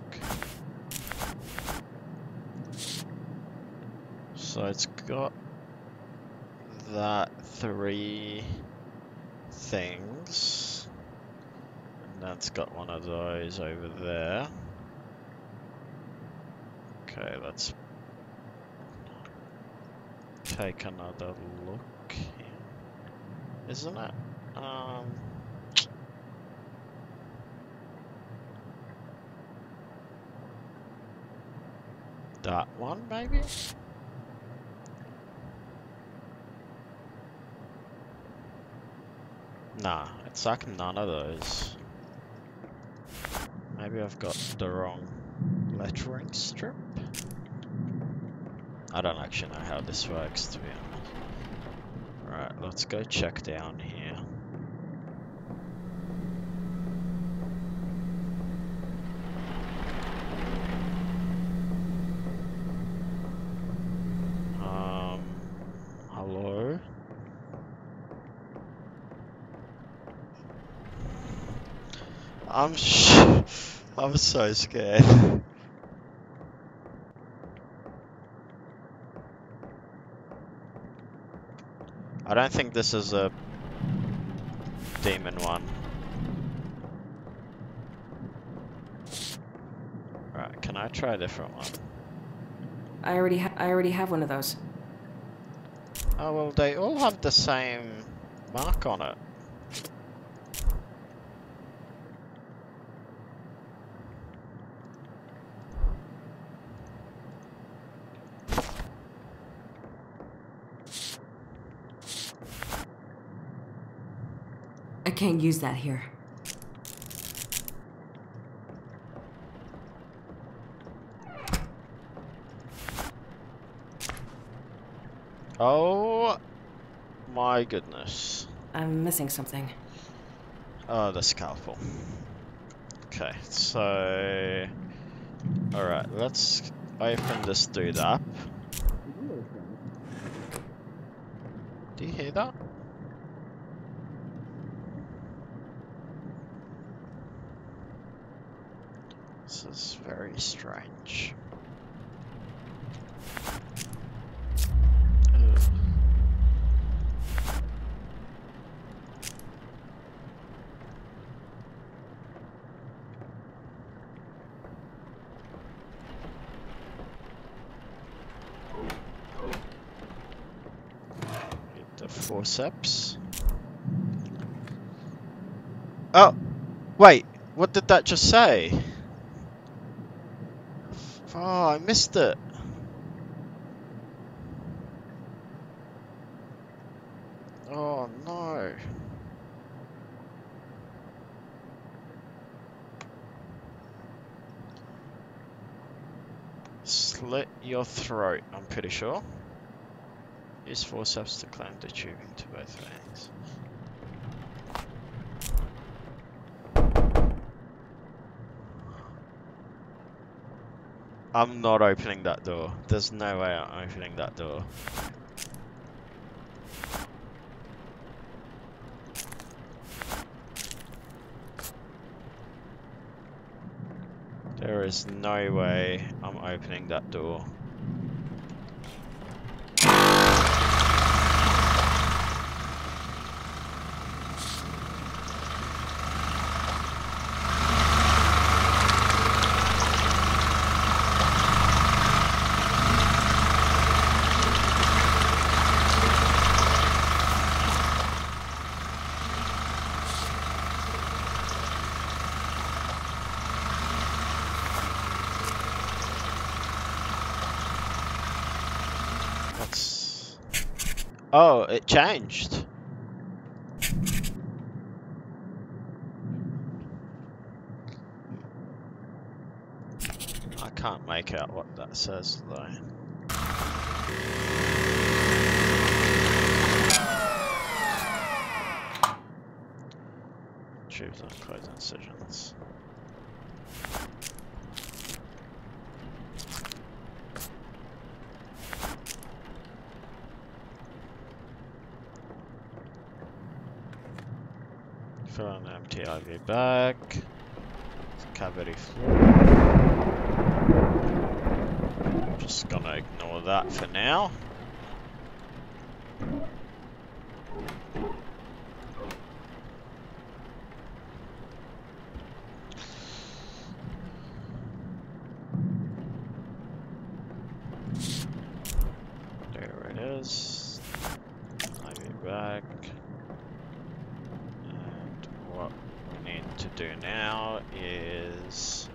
Speaker 1: So it's got that three things. And that's got one of those over there. Okay, let's take another look here. Isn't it? Um, that one, maybe? Nah, it's like none of those. Maybe I've got the wrong lettering strip? I don't actually know how this works, to be honest. Right, let's go check down here. Um, hello? I'm sh I'm so scared. I don't think this is a demon one. Right, can I try a different one?
Speaker 3: I already ha- I already have one of those.
Speaker 1: Oh well, they all have the same mark on it.
Speaker 3: Can't use that here.
Speaker 1: Oh my goodness.
Speaker 3: I'm missing something.
Speaker 1: Oh, the scalpel. Okay, so... Alright, let's open this dude up. Do you hear that? This is very strange. The forceps. Oh! Wait! What did that just say? Oh, I missed it. Oh no. Slit your throat, I'm pretty sure. Use forceps to clamp the tubing to both veins. I'm not opening that door. There's no way I'm opening that door. There is no way I'm opening that door. That's... Oh, it changed. I can't make out what that says though. Tubes on close incisions. Fill an empty IV bag. Cavity floor. Just gonna ignore that for now. There it is. IV bag. And what we need to do now is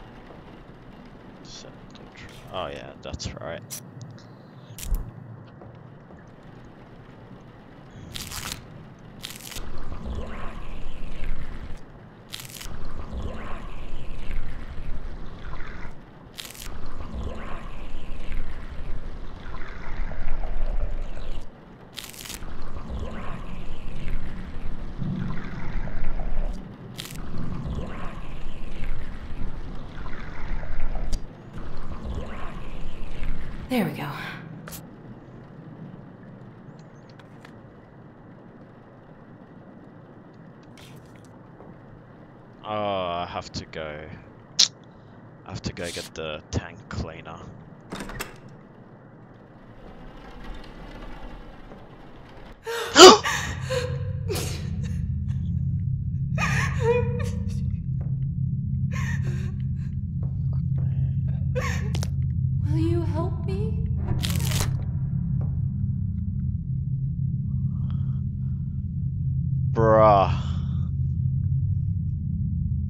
Speaker 1: set the tr- oh yeah, that's right.
Speaker 3: There we go.
Speaker 1: Oh, I have to go. I have to go get the tank cleaner.
Speaker 6: Will you help me?
Speaker 1: Bruh.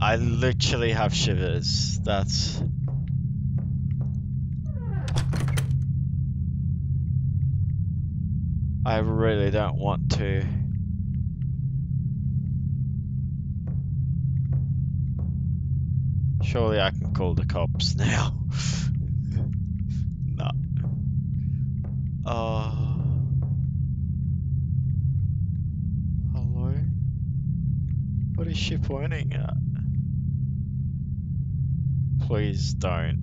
Speaker 1: I literally have shivers. That's. I really don't want to. Surely I can call the cops now. no. Uh. Hello? What is she pointing at? Please don't.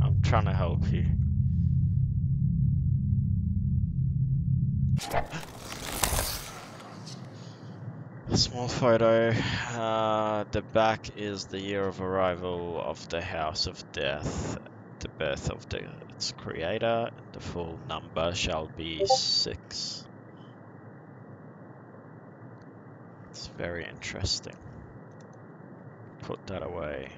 Speaker 1: I'm trying to help you. Small photo. Uh, the back is the year of arrival of the House of Death, the birth of the, its creator. The full number shall be six. It's very interesting. Put that away.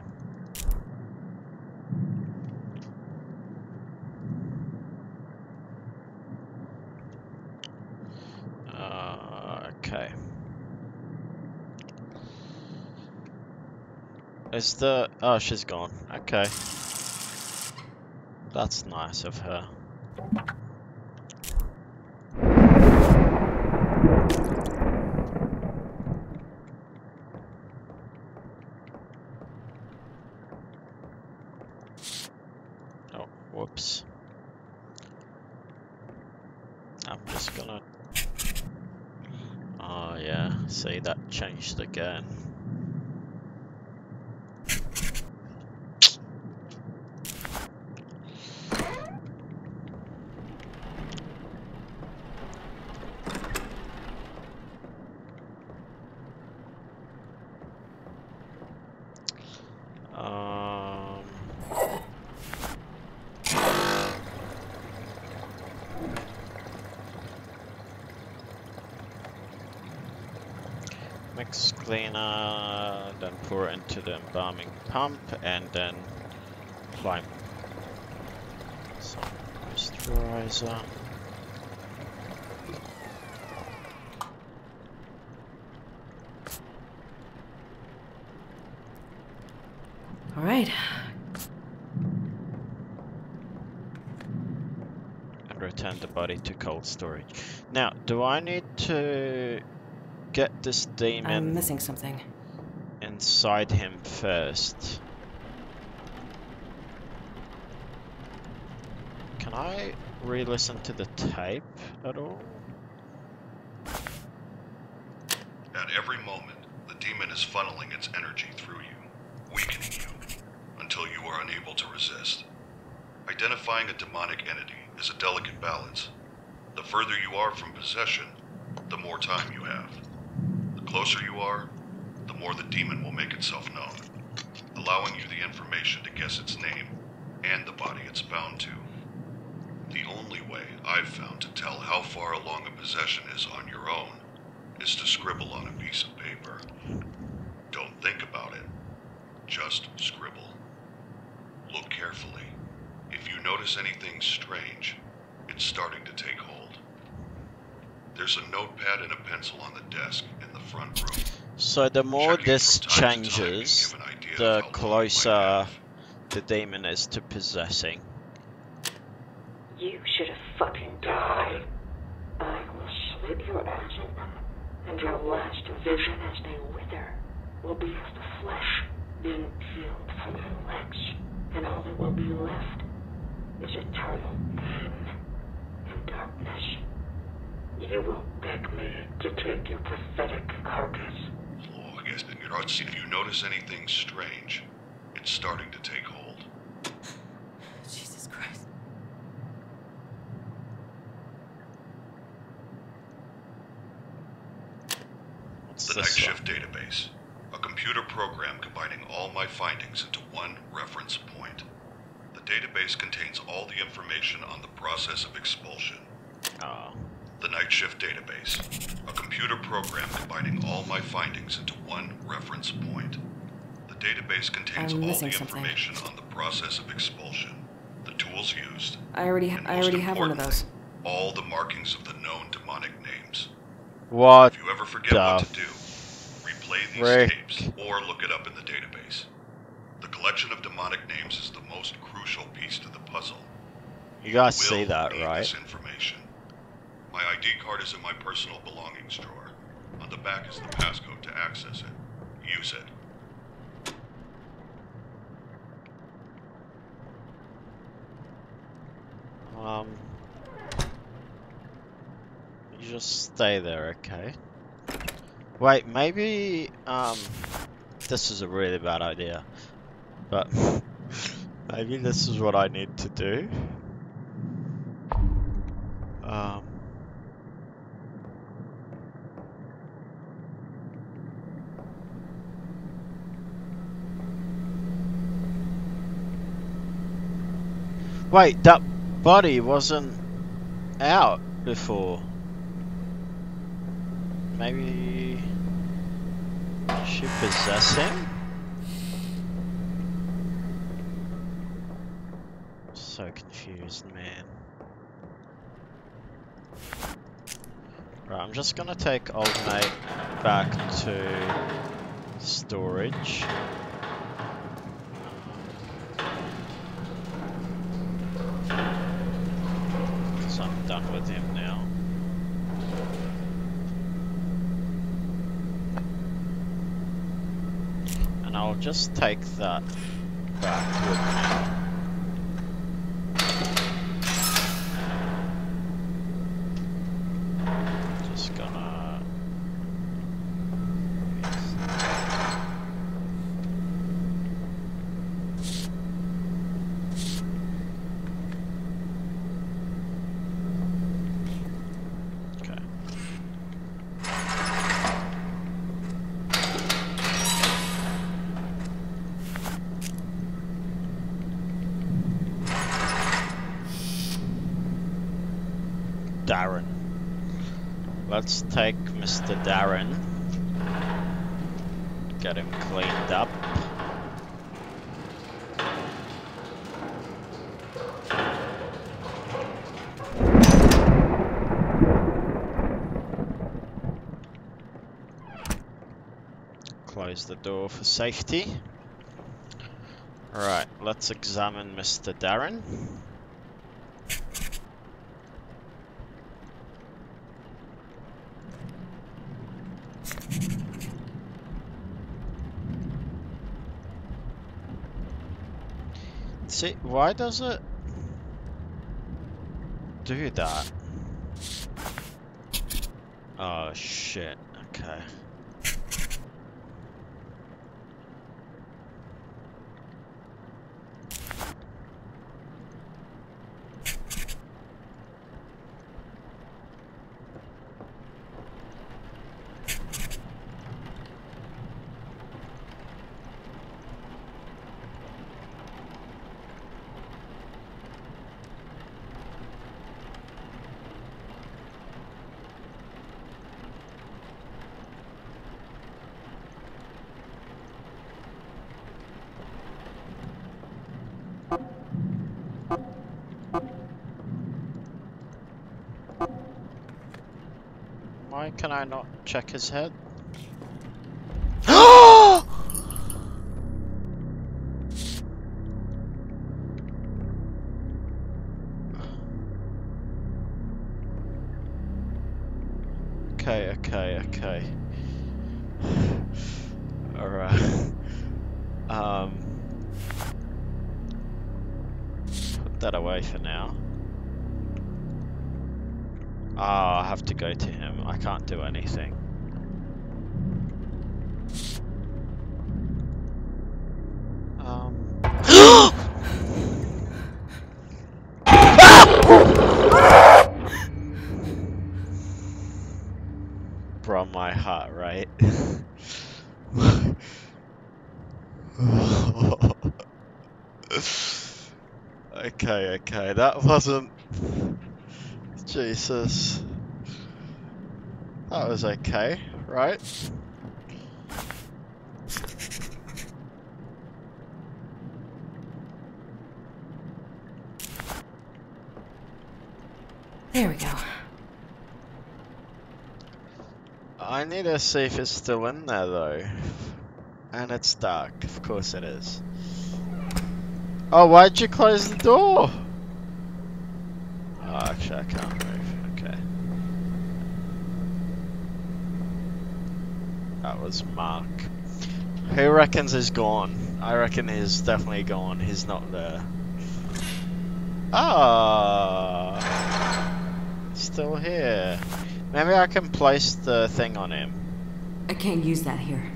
Speaker 1: Uh, okay. Is the... Oh, she's gone. Okay. That's nice of her. Oh, whoops. I'm just gonna... Oh yeah, see that changed again. Um... Mix cleaner, then pour into the pump, and then climb. some moisturizer.
Speaker 3: All right.
Speaker 1: and return the body to cold storage. Now, do I need to get this demon?
Speaker 3: I'm missing something.
Speaker 1: inside him first? Can I re-listen to the tape at all?
Speaker 4: At every moment, the demon is funneling its energy through you, weakening you, until you are unable to resist. Identifying a demonic entity is a delicate balance. The further you are from possession, the more time you have. The closer you are, the the more the demon will make itself known, allowing you the information to guess its name and the body it's bound to. The only way I've found to tell how far along a possession is on your own is to scribble on a piece of paper. Don't think about it, just scribble. Look carefully. If you notice anything strange, it's starting to take hold. There's a notepad and a pencil on the desk in the front room.
Speaker 1: So the more this changes,
Speaker 4: time
Speaker 1: the closer the demon is to possessing.
Speaker 7: You should have fucking died. I will slit your ass open, and your last vision as they wither will be of the flesh being peeled from your legs, and all that will be left is eternal pain and darkness. You will beg me to take your pathetic carcass.
Speaker 4: I guess you know, if you notice anything strange, it's starting to take hold.
Speaker 3: Jesus Christ.
Speaker 1: What's
Speaker 4: The Night
Speaker 1: this one?
Speaker 4: Shift Database. A computer program combining all my findings into one reference point. The database contains all the information on the process of expulsion.
Speaker 1: Oh.
Speaker 4: The Night Shift Database. A computer program combining all my findings into one reference point. The database contains all the
Speaker 3: missing something.
Speaker 4: information on the process of expulsion, the tools used,
Speaker 3: I already,
Speaker 4: and
Speaker 3: I
Speaker 4: most
Speaker 3: already have one of those.
Speaker 4: importantly, all the markings of the known demonic names.
Speaker 1: What
Speaker 4: If you ever forget what to do, replay these
Speaker 1: frick?
Speaker 4: tapes or look it up in the database. The collection of demonic names is the most crucial piece to the puzzle.
Speaker 1: You guys
Speaker 4: will
Speaker 1: say that,
Speaker 4: need
Speaker 1: right?
Speaker 4: This information. My ID card is in my personal belongings drawer. On the back is the passcode to access it. Use it.
Speaker 1: Um, you just stay there, okay? Wait, maybe um, this is a really bad idea, but maybe this is what I need to do. Um. Wait, that body wasn't out before. Maybe she possess him? So confused, man. Right, I'm just gonna take old mate back to storage. Because I'm done with him now. And I'll just take that back with me. Just gonna... Okay. Darren. Let's take Mr. Darren. Get him cleaned up. Close the door for safety. Right, let's examine Mr. Darren. See, why does it do that? Oh shit, okay. Why can I not check his head? Okay, that wasn't. Jesus. That was okay, right?
Speaker 3: There we go.
Speaker 1: I need to see if it's still in there though. And it's dark, of course it is. Oh, why'd you close the door? Actually I can't move, okay. That was Mark. Who reckons he's gone? I reckon he's definitely gone, he's not there. Ah, Still here. Maybe I can place the thing on him.
Speaker 3: I can't use that here.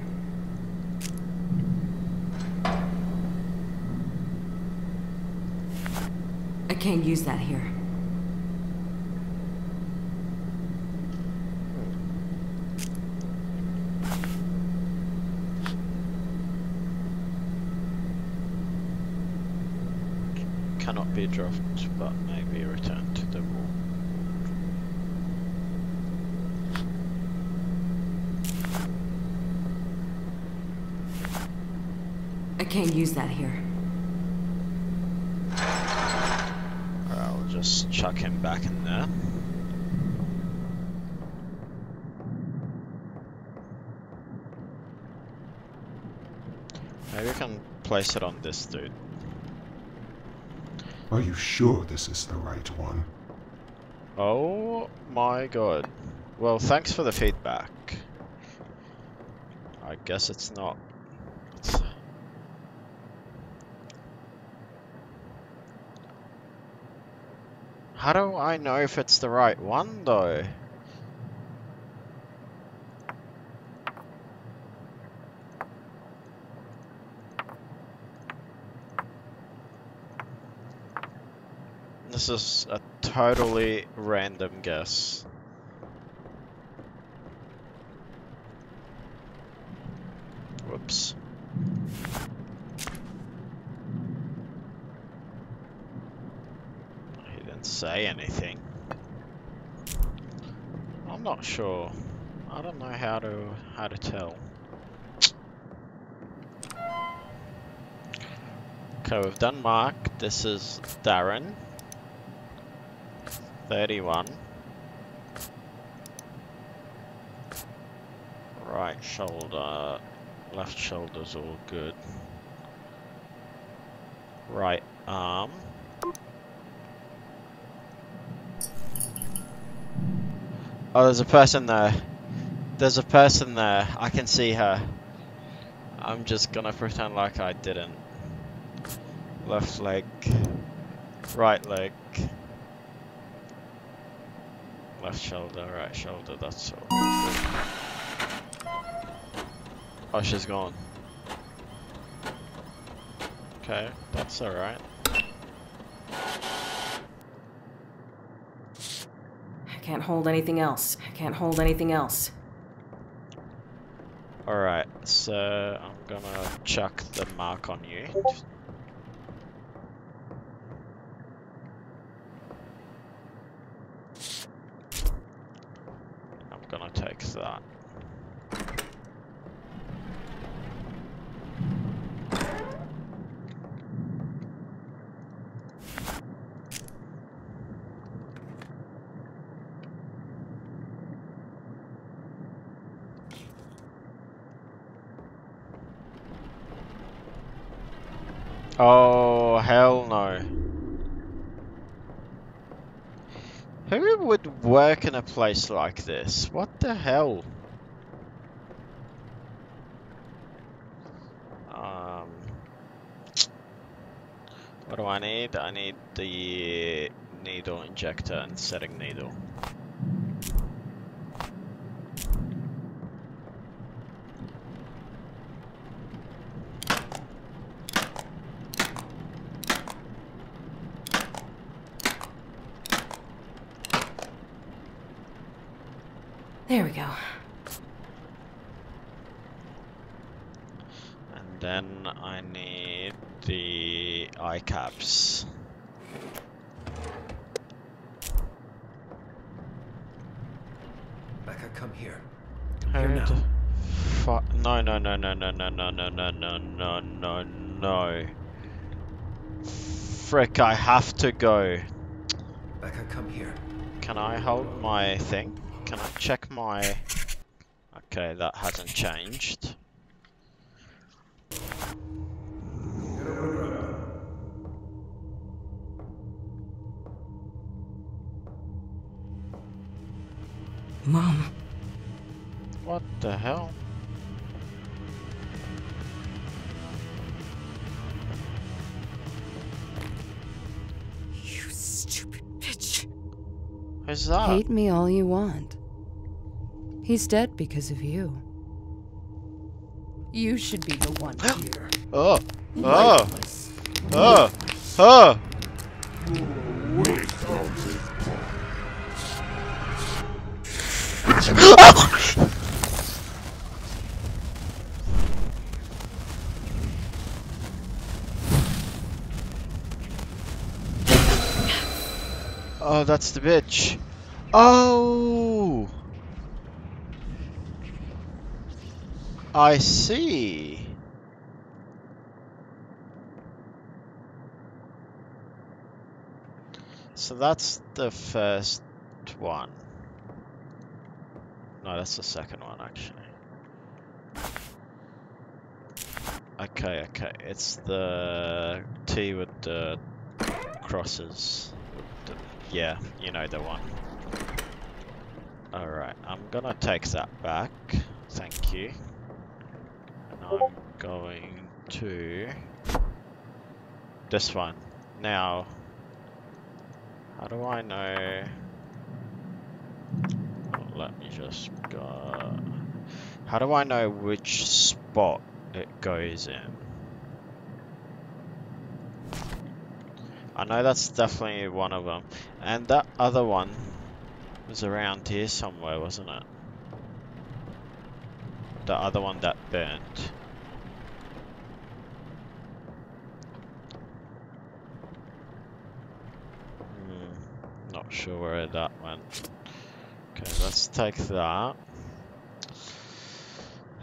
Speaker 3: I can't use that here.
Speaker 1: Cannot be dropped, but maybe returned to the wall.
Speaker 3: I can't use that here.
Speaker 1: I'll just chuck him back in there. Maybe I can place it on this dude.
Speaker 8: Are you sure this is the right one?
Speaker 1: Oh my god. Well, thanks for the feedback. I guess it's not. It's- How do I know if it's the right one though? This is a totally random guess. Whoops. He didn't say anything. I'm not sure. I don't know how to how to tell. Okay, we've done Mark. This is Darren. 31. Right shoulder, left shoulder's all good. Right arm. Oh, there's a person there. There's a person there. I can see her. I'm just gonna pretend like I didn't. Left leg. Right leg. Left shoulder, right shoulder, that's all. Oh, she's gone. Okay, that's alright.
Speaker 3: I can't hold anything else. I can't hold anything else.
Speaker 1: Alright, so I'm gonna chuck the mark on you. I'm gonna take that. Oh, hell no. Who would work in a place like this? What the hell? Um, what do I need? I need the needle injector and setting needle. no, no, no, no, no, no, no, no. Frick, I have to go.
Speaker 9: Becca, come here.
Speaker 1: Can I hold my thing? Can I check my... Okay, that hasn't changed.
Speaker 3: Mom.
Speaker 1: What the hell? Who's that?
Speaker 6: Hate me all you want. He's dead because of you. You should be the one here.
Speaker 1: Oh! Oh! Oh! Oh! Oh, that's the bitch. Oh! I see. So that's the first one. No, that's the second one actually. Okay, okay. It's the T with the crosses. The- yeah, you know the one. Alright, I'm gonna take that back. Thank you. And I'm going to this one. Now, how do I know? Oh, let me just go. How do I know which spot it goes in? I know that's definitely one of them. And that other one was around here somewhere, wasn't it? The other one that burnt. Hmm, not sure where that went. Okay, let's take that.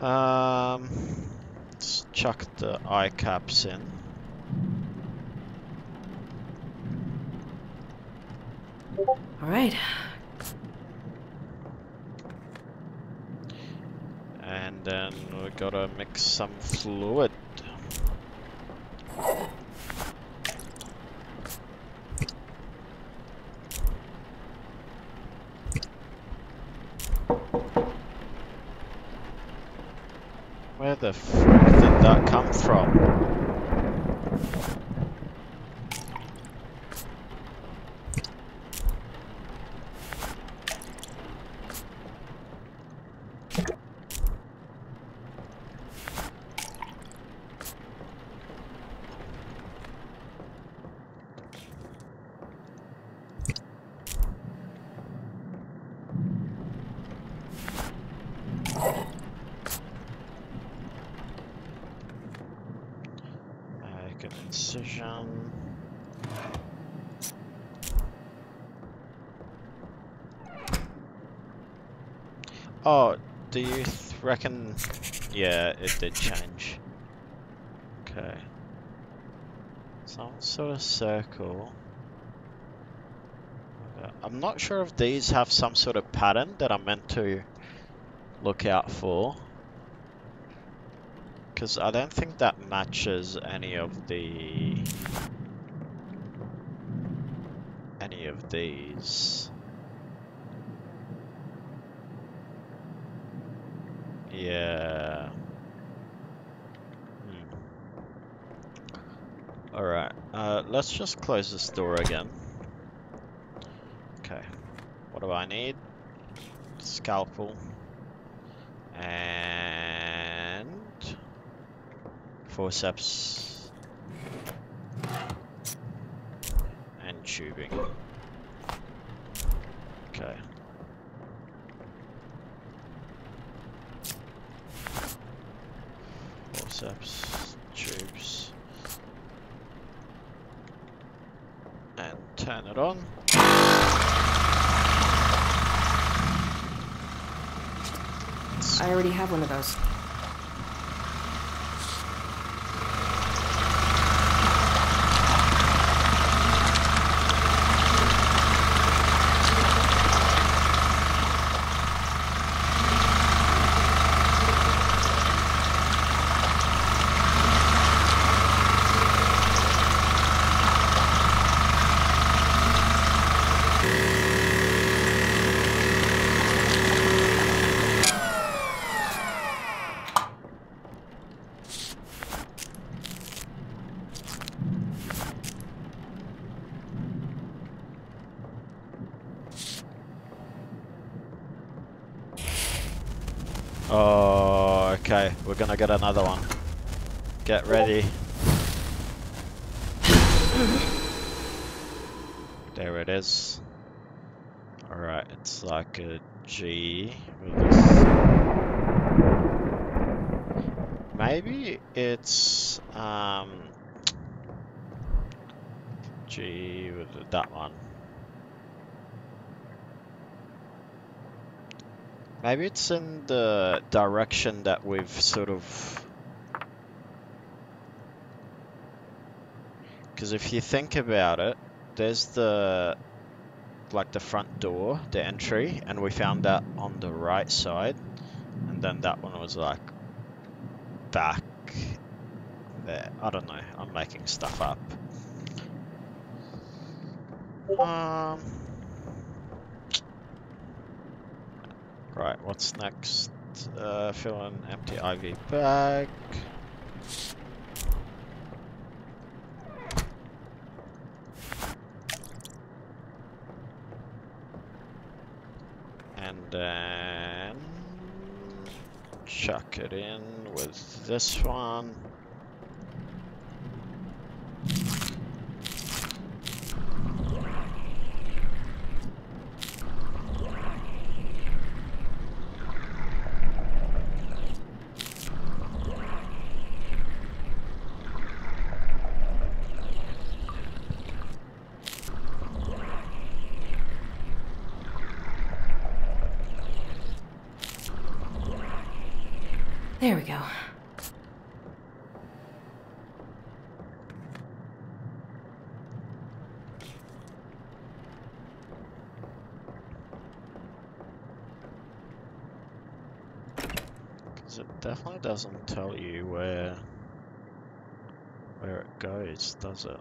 Speaker 1: Um, let's chuck the eye caps in.
Speaker 3: All right.
Speaker 1: And then we gotta mix some fluid. Where the f did that come from? Make an incision. Oh, do you th- reckon? Yeah, it did change. Okay. Some sort of circle. I'm not sure if these have some sort of pattern that I'm meant to look out for. Because I don't think that matches any of the... Any of these. Yeah. Hmm. Alright, uh, let's just close this door again. Okay. What do I need? Scalpel. And... Forceps. And tubing. Okay. Forceps, tubes. And turn it on.
Speaker 3: I already have one of those.
Speaker 1: Oh, get another one. Get ready. there it is. Alright, it's like a G. Maybe it's um G with that one. Maybe it's in the direction that we've sort of... Because if you think about it, there's the... Like the front door, the entry, and we found that on the right side. And then that one was like... Back... There. I don't know, I'm making stuff up. Um... Right, what's next? Uh, fill an empty IV bag. And then chuck it in with this one.
Speaker 3: There we go.
Speaker 1: Because it definitely doesn't tell you where does it?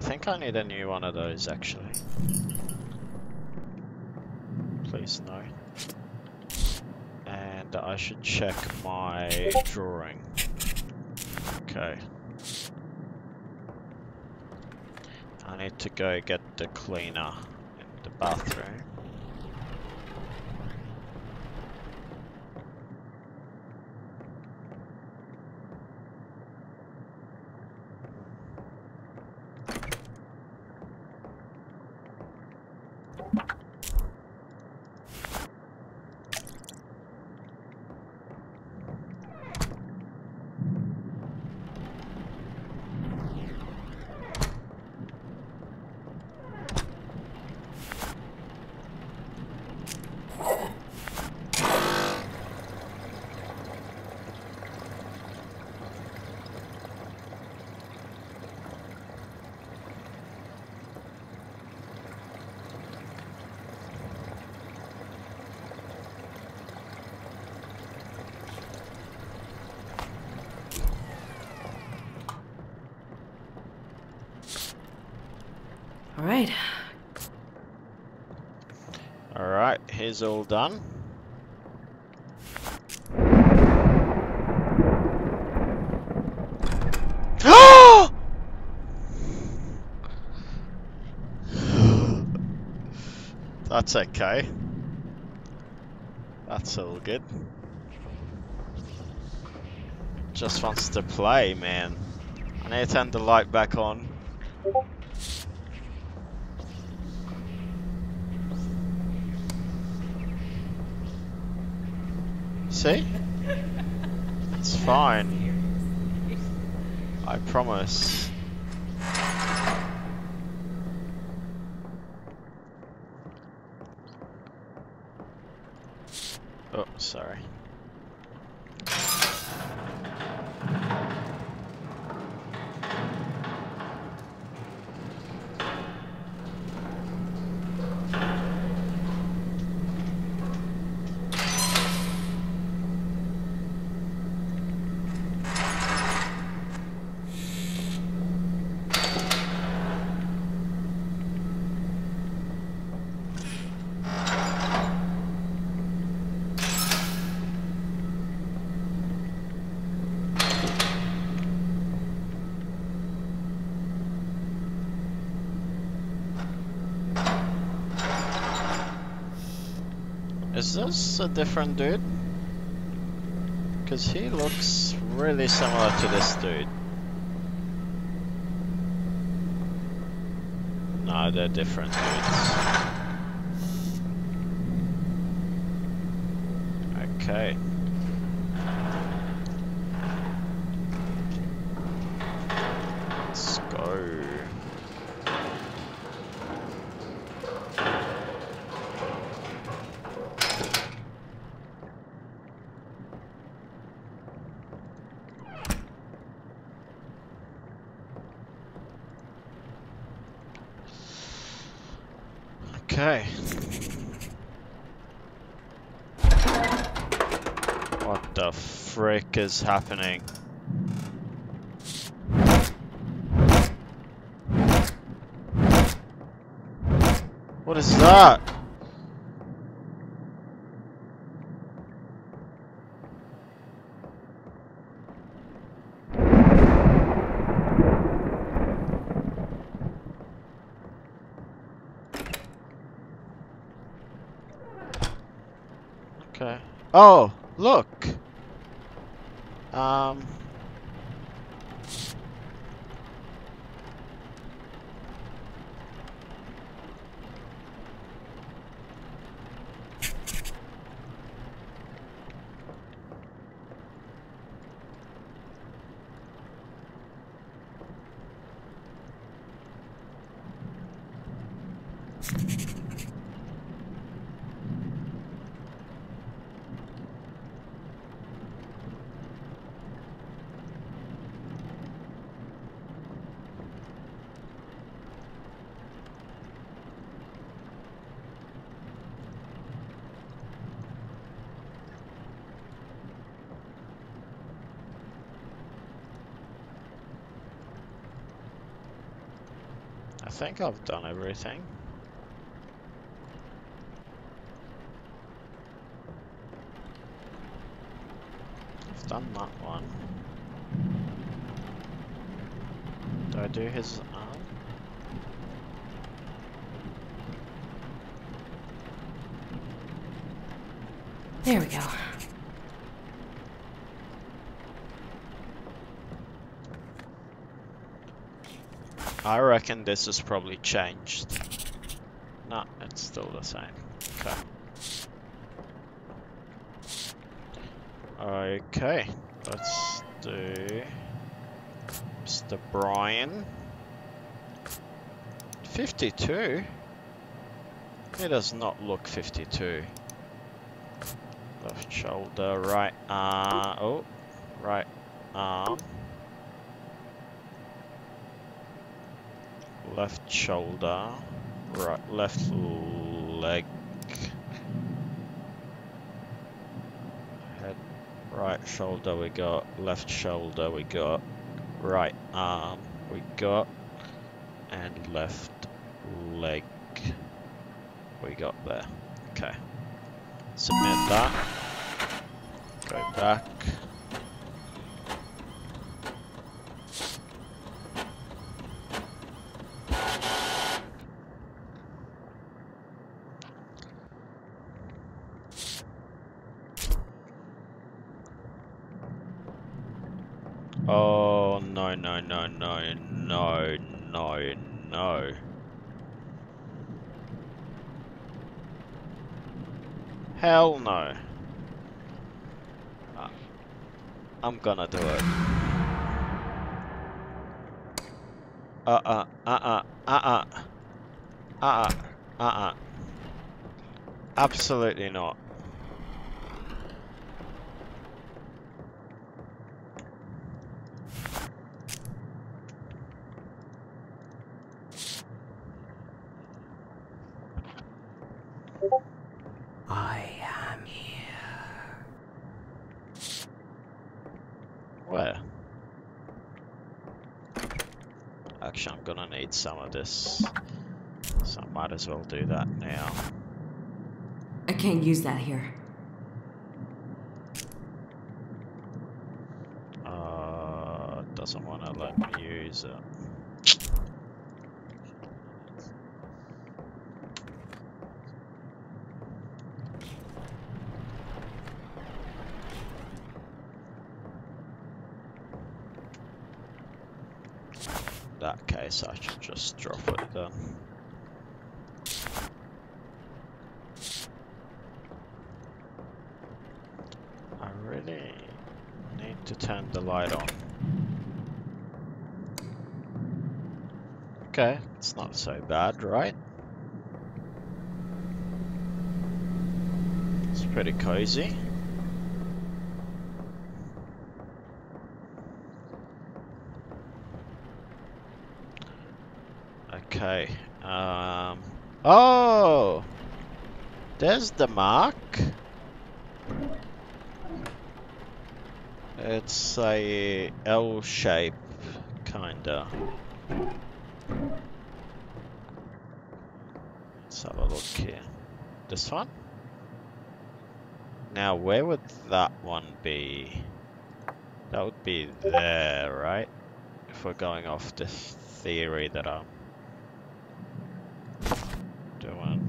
Speaker 1: I think I need a new one of those actually. Please no. And I should check my drawing. Okay. I need to go get the cleaner in the bathroom. Here's all done. That's okay. That's all good. Just wants to play, man. I need to turn the light back on. See? It's fine. I promise. Oh, sorry. Is this a different dude? Because he looks really similar to this dude. No, they're different dudes. Okay. Let's go. Okay. What the frick is happening? What is that? Okay. Oh, look. Um. I think I've done everything. I've done that one. Do I do his arm?
Speaker 3: There we go.
Speaker 1: I reckon this has probably changed. No, it's still the same. Okay. Okay, let's do Mr. Brian. 52? He does not look 52. Left shoulder, right arm, oh, right arm. Left shoulder, right, left leg, head, right shoulder we got, left shoulder we got, right arm we got, and left leg we got there. Okay. Submit that. Go back. I'm gonna do it. Uh-uh, uh-uh, uh-uh, uh-uh, uh-uh. Absolutely not. Some of this. So I might as well do that now.
Speaker 3: I can't use that here.
Speaker 1: Uh, doesn't want to let me use it. that case, I should just drop it then. I really need to turn the light on. Okay, it's not so bad, right? It's pretty cozy. Okay. Um. Oh, there's the mark. It's a L shape, kinda. Let's have a look here. This one? Now, where would that one be? That would be there, right? If we're going off this theory that I'm doing.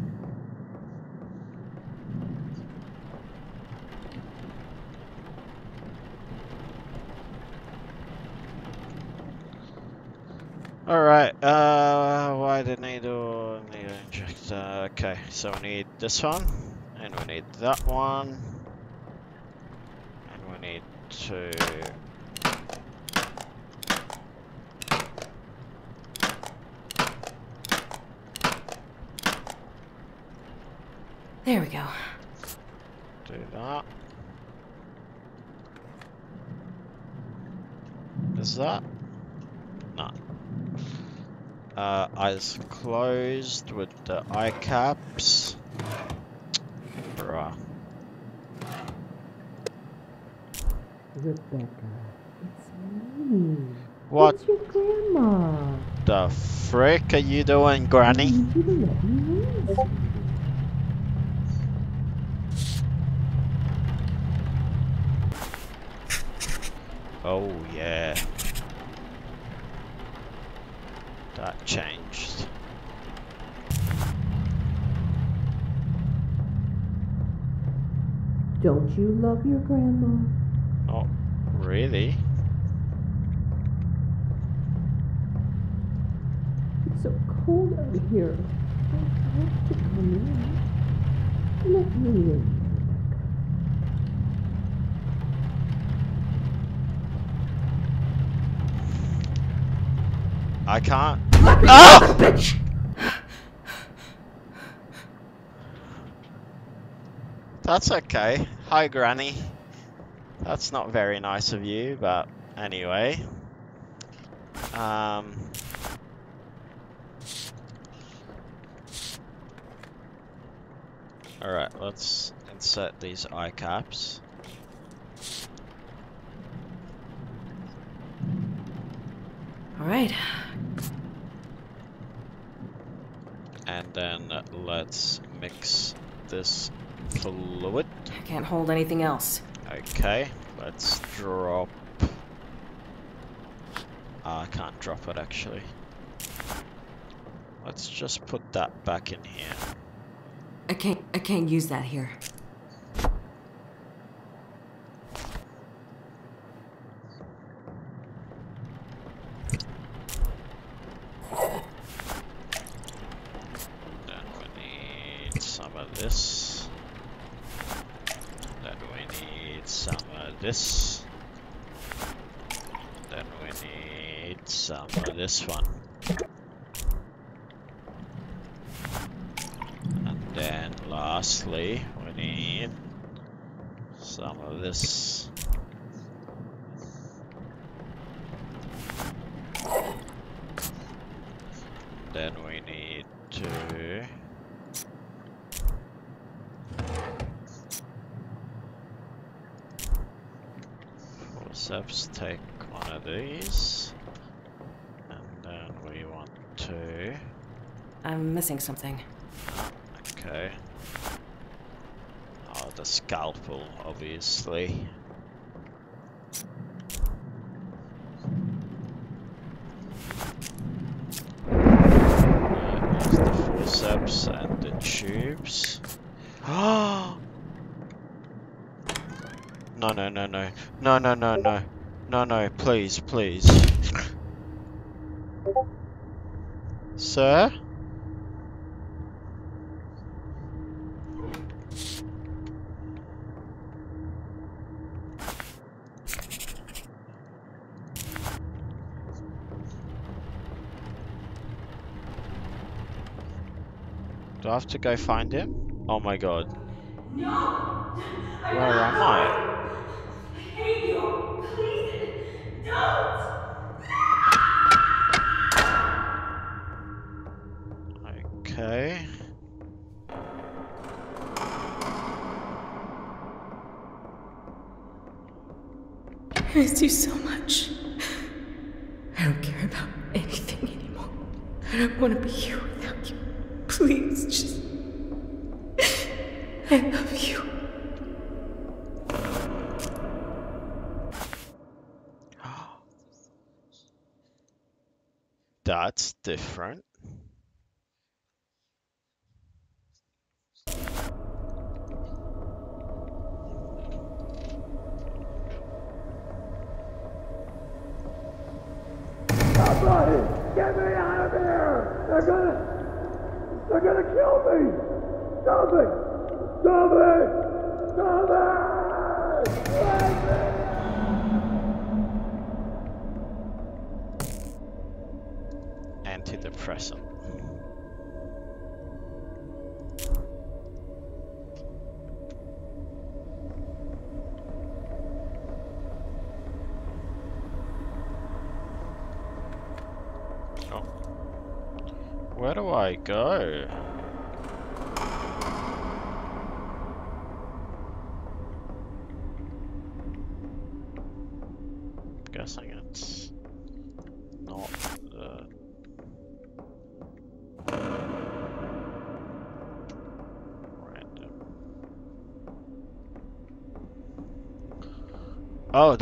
Speaker 1: Alright, uh, why did I need to need to inject, uh, okay, so we need this one, and we need that one, and we need to
Speaker 3: There we go.
Speaker 1: do that. Is that? Uh, eyes closed with the eye caps. Bruh.
Speaker 2: Rebecca, it's me.
Speaker 1: What
Speaker 2: It's your grandma.
Speaker 1: the frick are you doing, Granny?
Speaker 2: You let me rest.
Speaker 1: Oh yeah. That changed.
Speaker 2: Don't you love your grandma?
Speaker 1: Not really.
Speaker 2: It's so cold out here. I have to come in. Let me in.
Speaker 1: I can't. Ah!
Speaker 2: Bitch!
Speaker 1: That's okay. Hi, Granny. That's not very nice of you, but anyway. Um. Alright, let's insert these eye caps.
Speaker 3: All right.
Speaker 1: then let's mix this fluid.
Speaker 3: I can't hold anything else.
Speaker 1: Okay, let's drop... Ah, I can't drop it actually. Let's just put that back in here.
Speaker 3: I can't. I can't use that here.
Speaker 1: Then we need some of this. Then we need some of this. Then we need some of this one. And then lastly, we need some of this. Then we need to forceps take one of these and then we want to
Speaker 3: I'm missing something.
Speaker 1: okay the scalpel obviously there's the forceps and the tubes! No, no, no, no. No, no, no, no. No, no, please, please. Sir? Do have to go find him? Oh my god.
Speaker 7: No!
Speaker 1: Where am I?
Speaker 7: I hate you! Please! Don't!
Speaker 1: Okay.
Speaker 3: I miss you so much. I don't care about anything anymore. I don't want to be here without you. Please, just.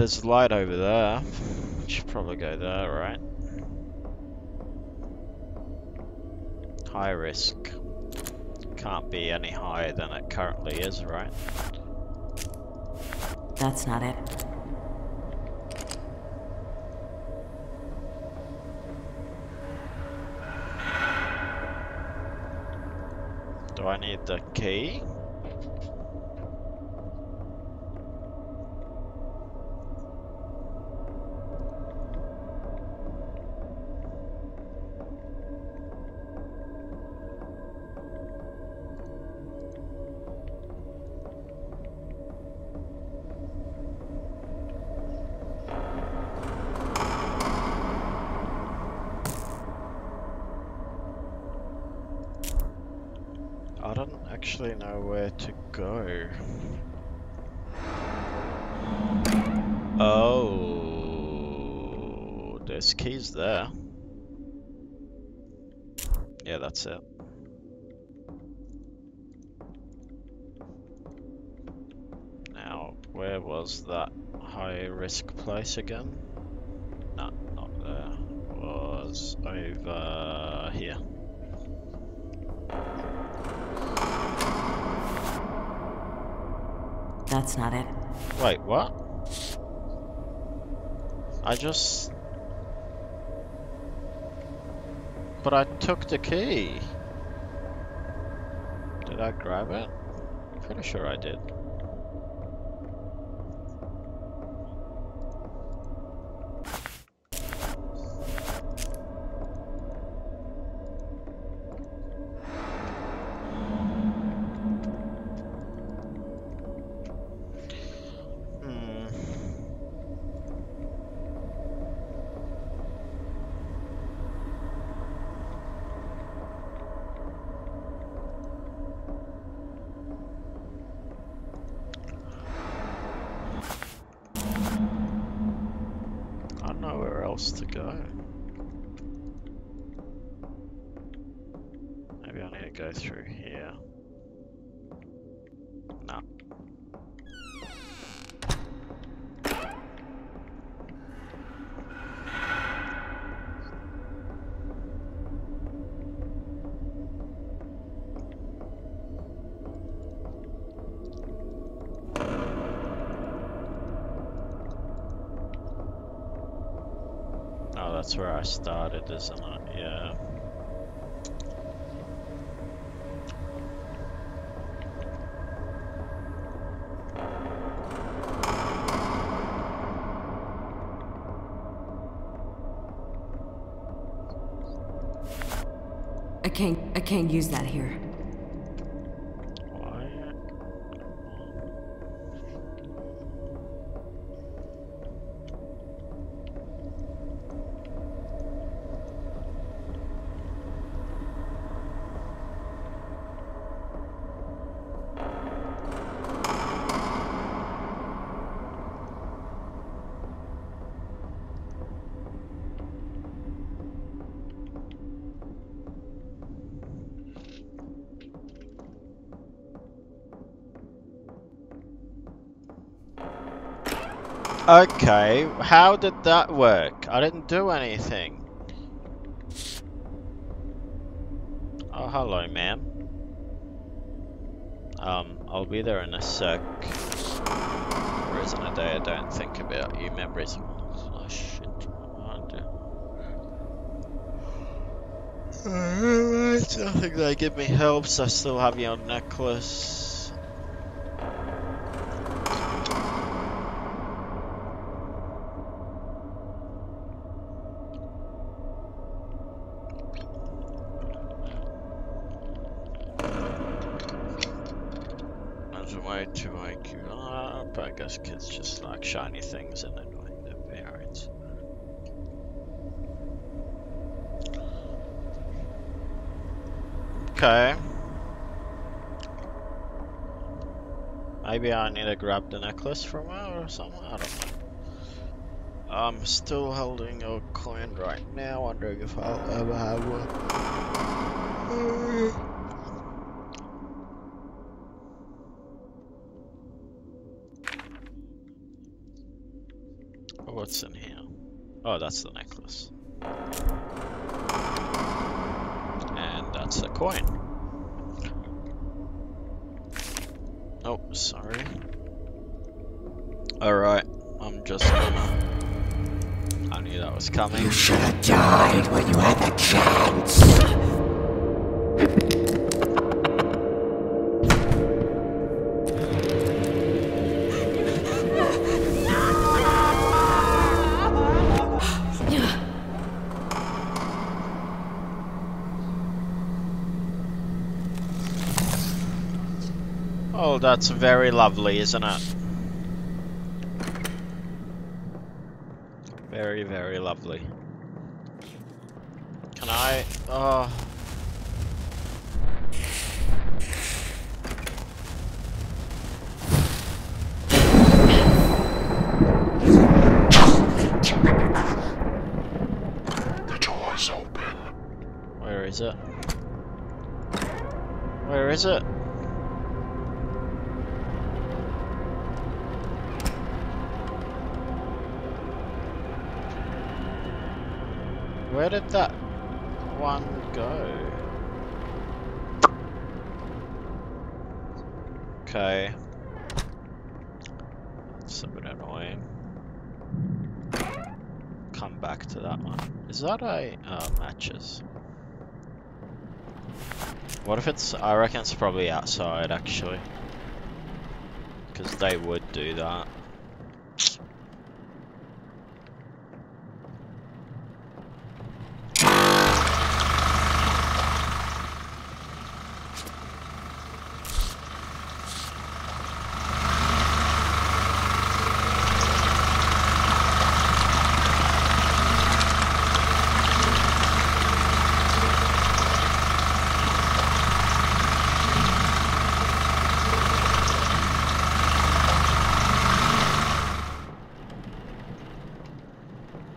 Speaker 1: There's light over there. Should probably go there, right? High risk. Can't be any higher than it currently is, right?
Speaker 3: That's not it.
Speaker 1: Do I need the key? Now, where was that high risk place again? No, not there. Was over here.
Speaker 3: That's not it.
Speaker 1: Wait, what? I just... But I took the key. Did I grab it? I'm pretty sure I did. That's where I started, isn't it? Yeah.
Speaker 3: I can't. I can't use that here.
Speaker 1: Okay, how did that work? I didn't do anything. Oh, hello, ma'am. Um, I'll be there in a sec. Isn't a day I don't think about you, memories. Oh, shit. Oh, dear. Alright, nothing they give me helps. I still have your necklace. Grab the necklace from her or something. I don't know. I'm still holding a coin right now, wondering if I'll ever have one. What's in here? Oh, that's the necklace. And that's the coin. Oh, sorry. Alright, I'm just gonna... I knew that was coming.
Speaker 10: You should have died when you had the chance.
Speaker 1: Oh, that's very lovely, isn't it? Very, very lovely. Can I? Oh. Go? Okay. That's a bit annoying. Come back to that one. Is that a uh, matches? What if it's? I reckon it's probably outside actually, because they would do that.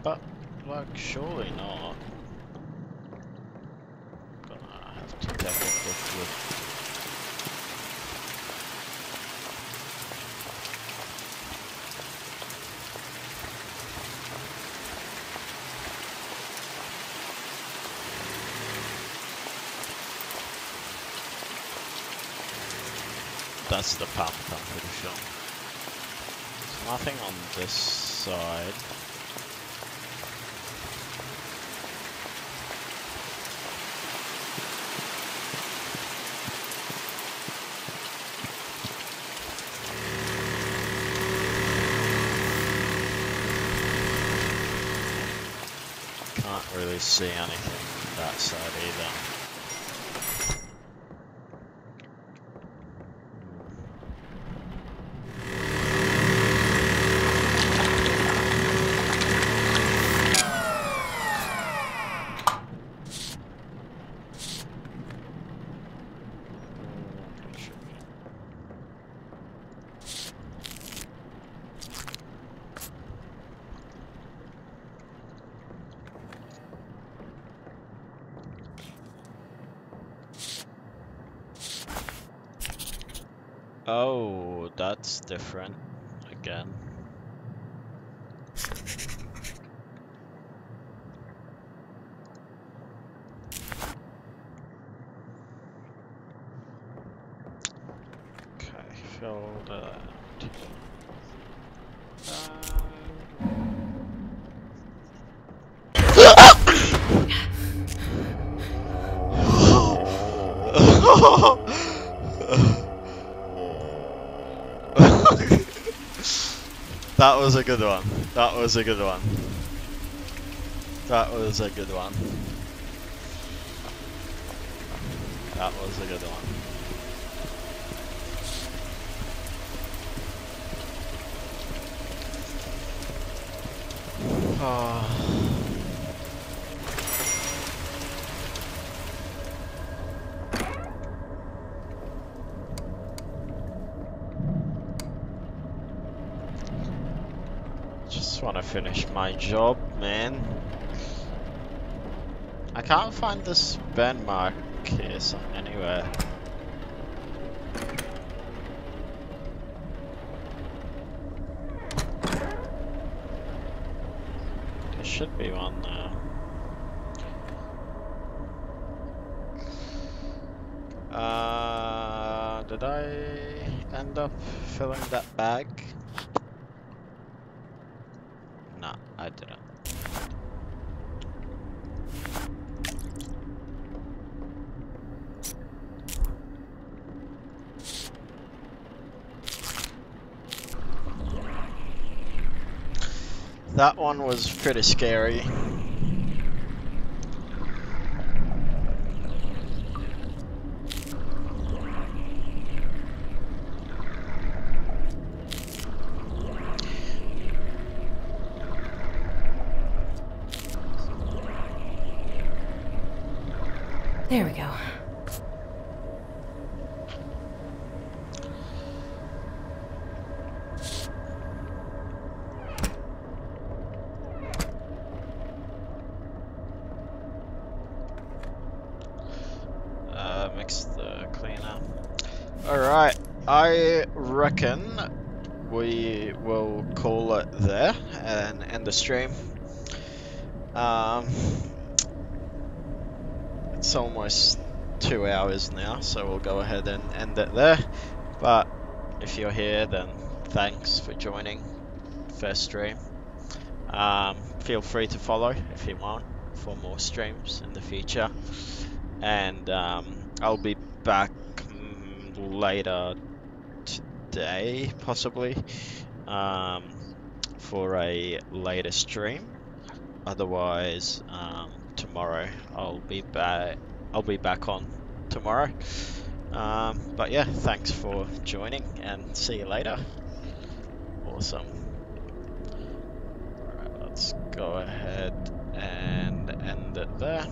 Speaker 1: But, like, surely not. Gonna have to take it with, with That's the pump, I'm pretty sure. There's nothing on this side. Can't really see anything from that side either. Oh, that's different again. Okay, fill that. That was a good one. That was a good one. That was a good one. That was a good one. Oh. Just want to finish my job, man. I can't find this Ben case anywhere. There should be one there. Uh, did I end up filling that bag? No, I didn't. That one was pretty scary.
Speaker 3: There we go.
Speaker 1: Uh, mix the cleaner. Alright, I reckon we will call it there and end the stream. Um, it's almost two hours now, so we'll go ahead and end it there. But if you're here, then thanks for joining first stream. Um, feel free to follow if you want for more streams in the future, and um, I'll be back later today, possibly, um, for a later stream. Otherwise, um, tomorrow I'll be back. I'll be back on tomorrow. Um, but yeah, thanks for joining and see you later. Awesome. Alright, let's go ahead and end it there.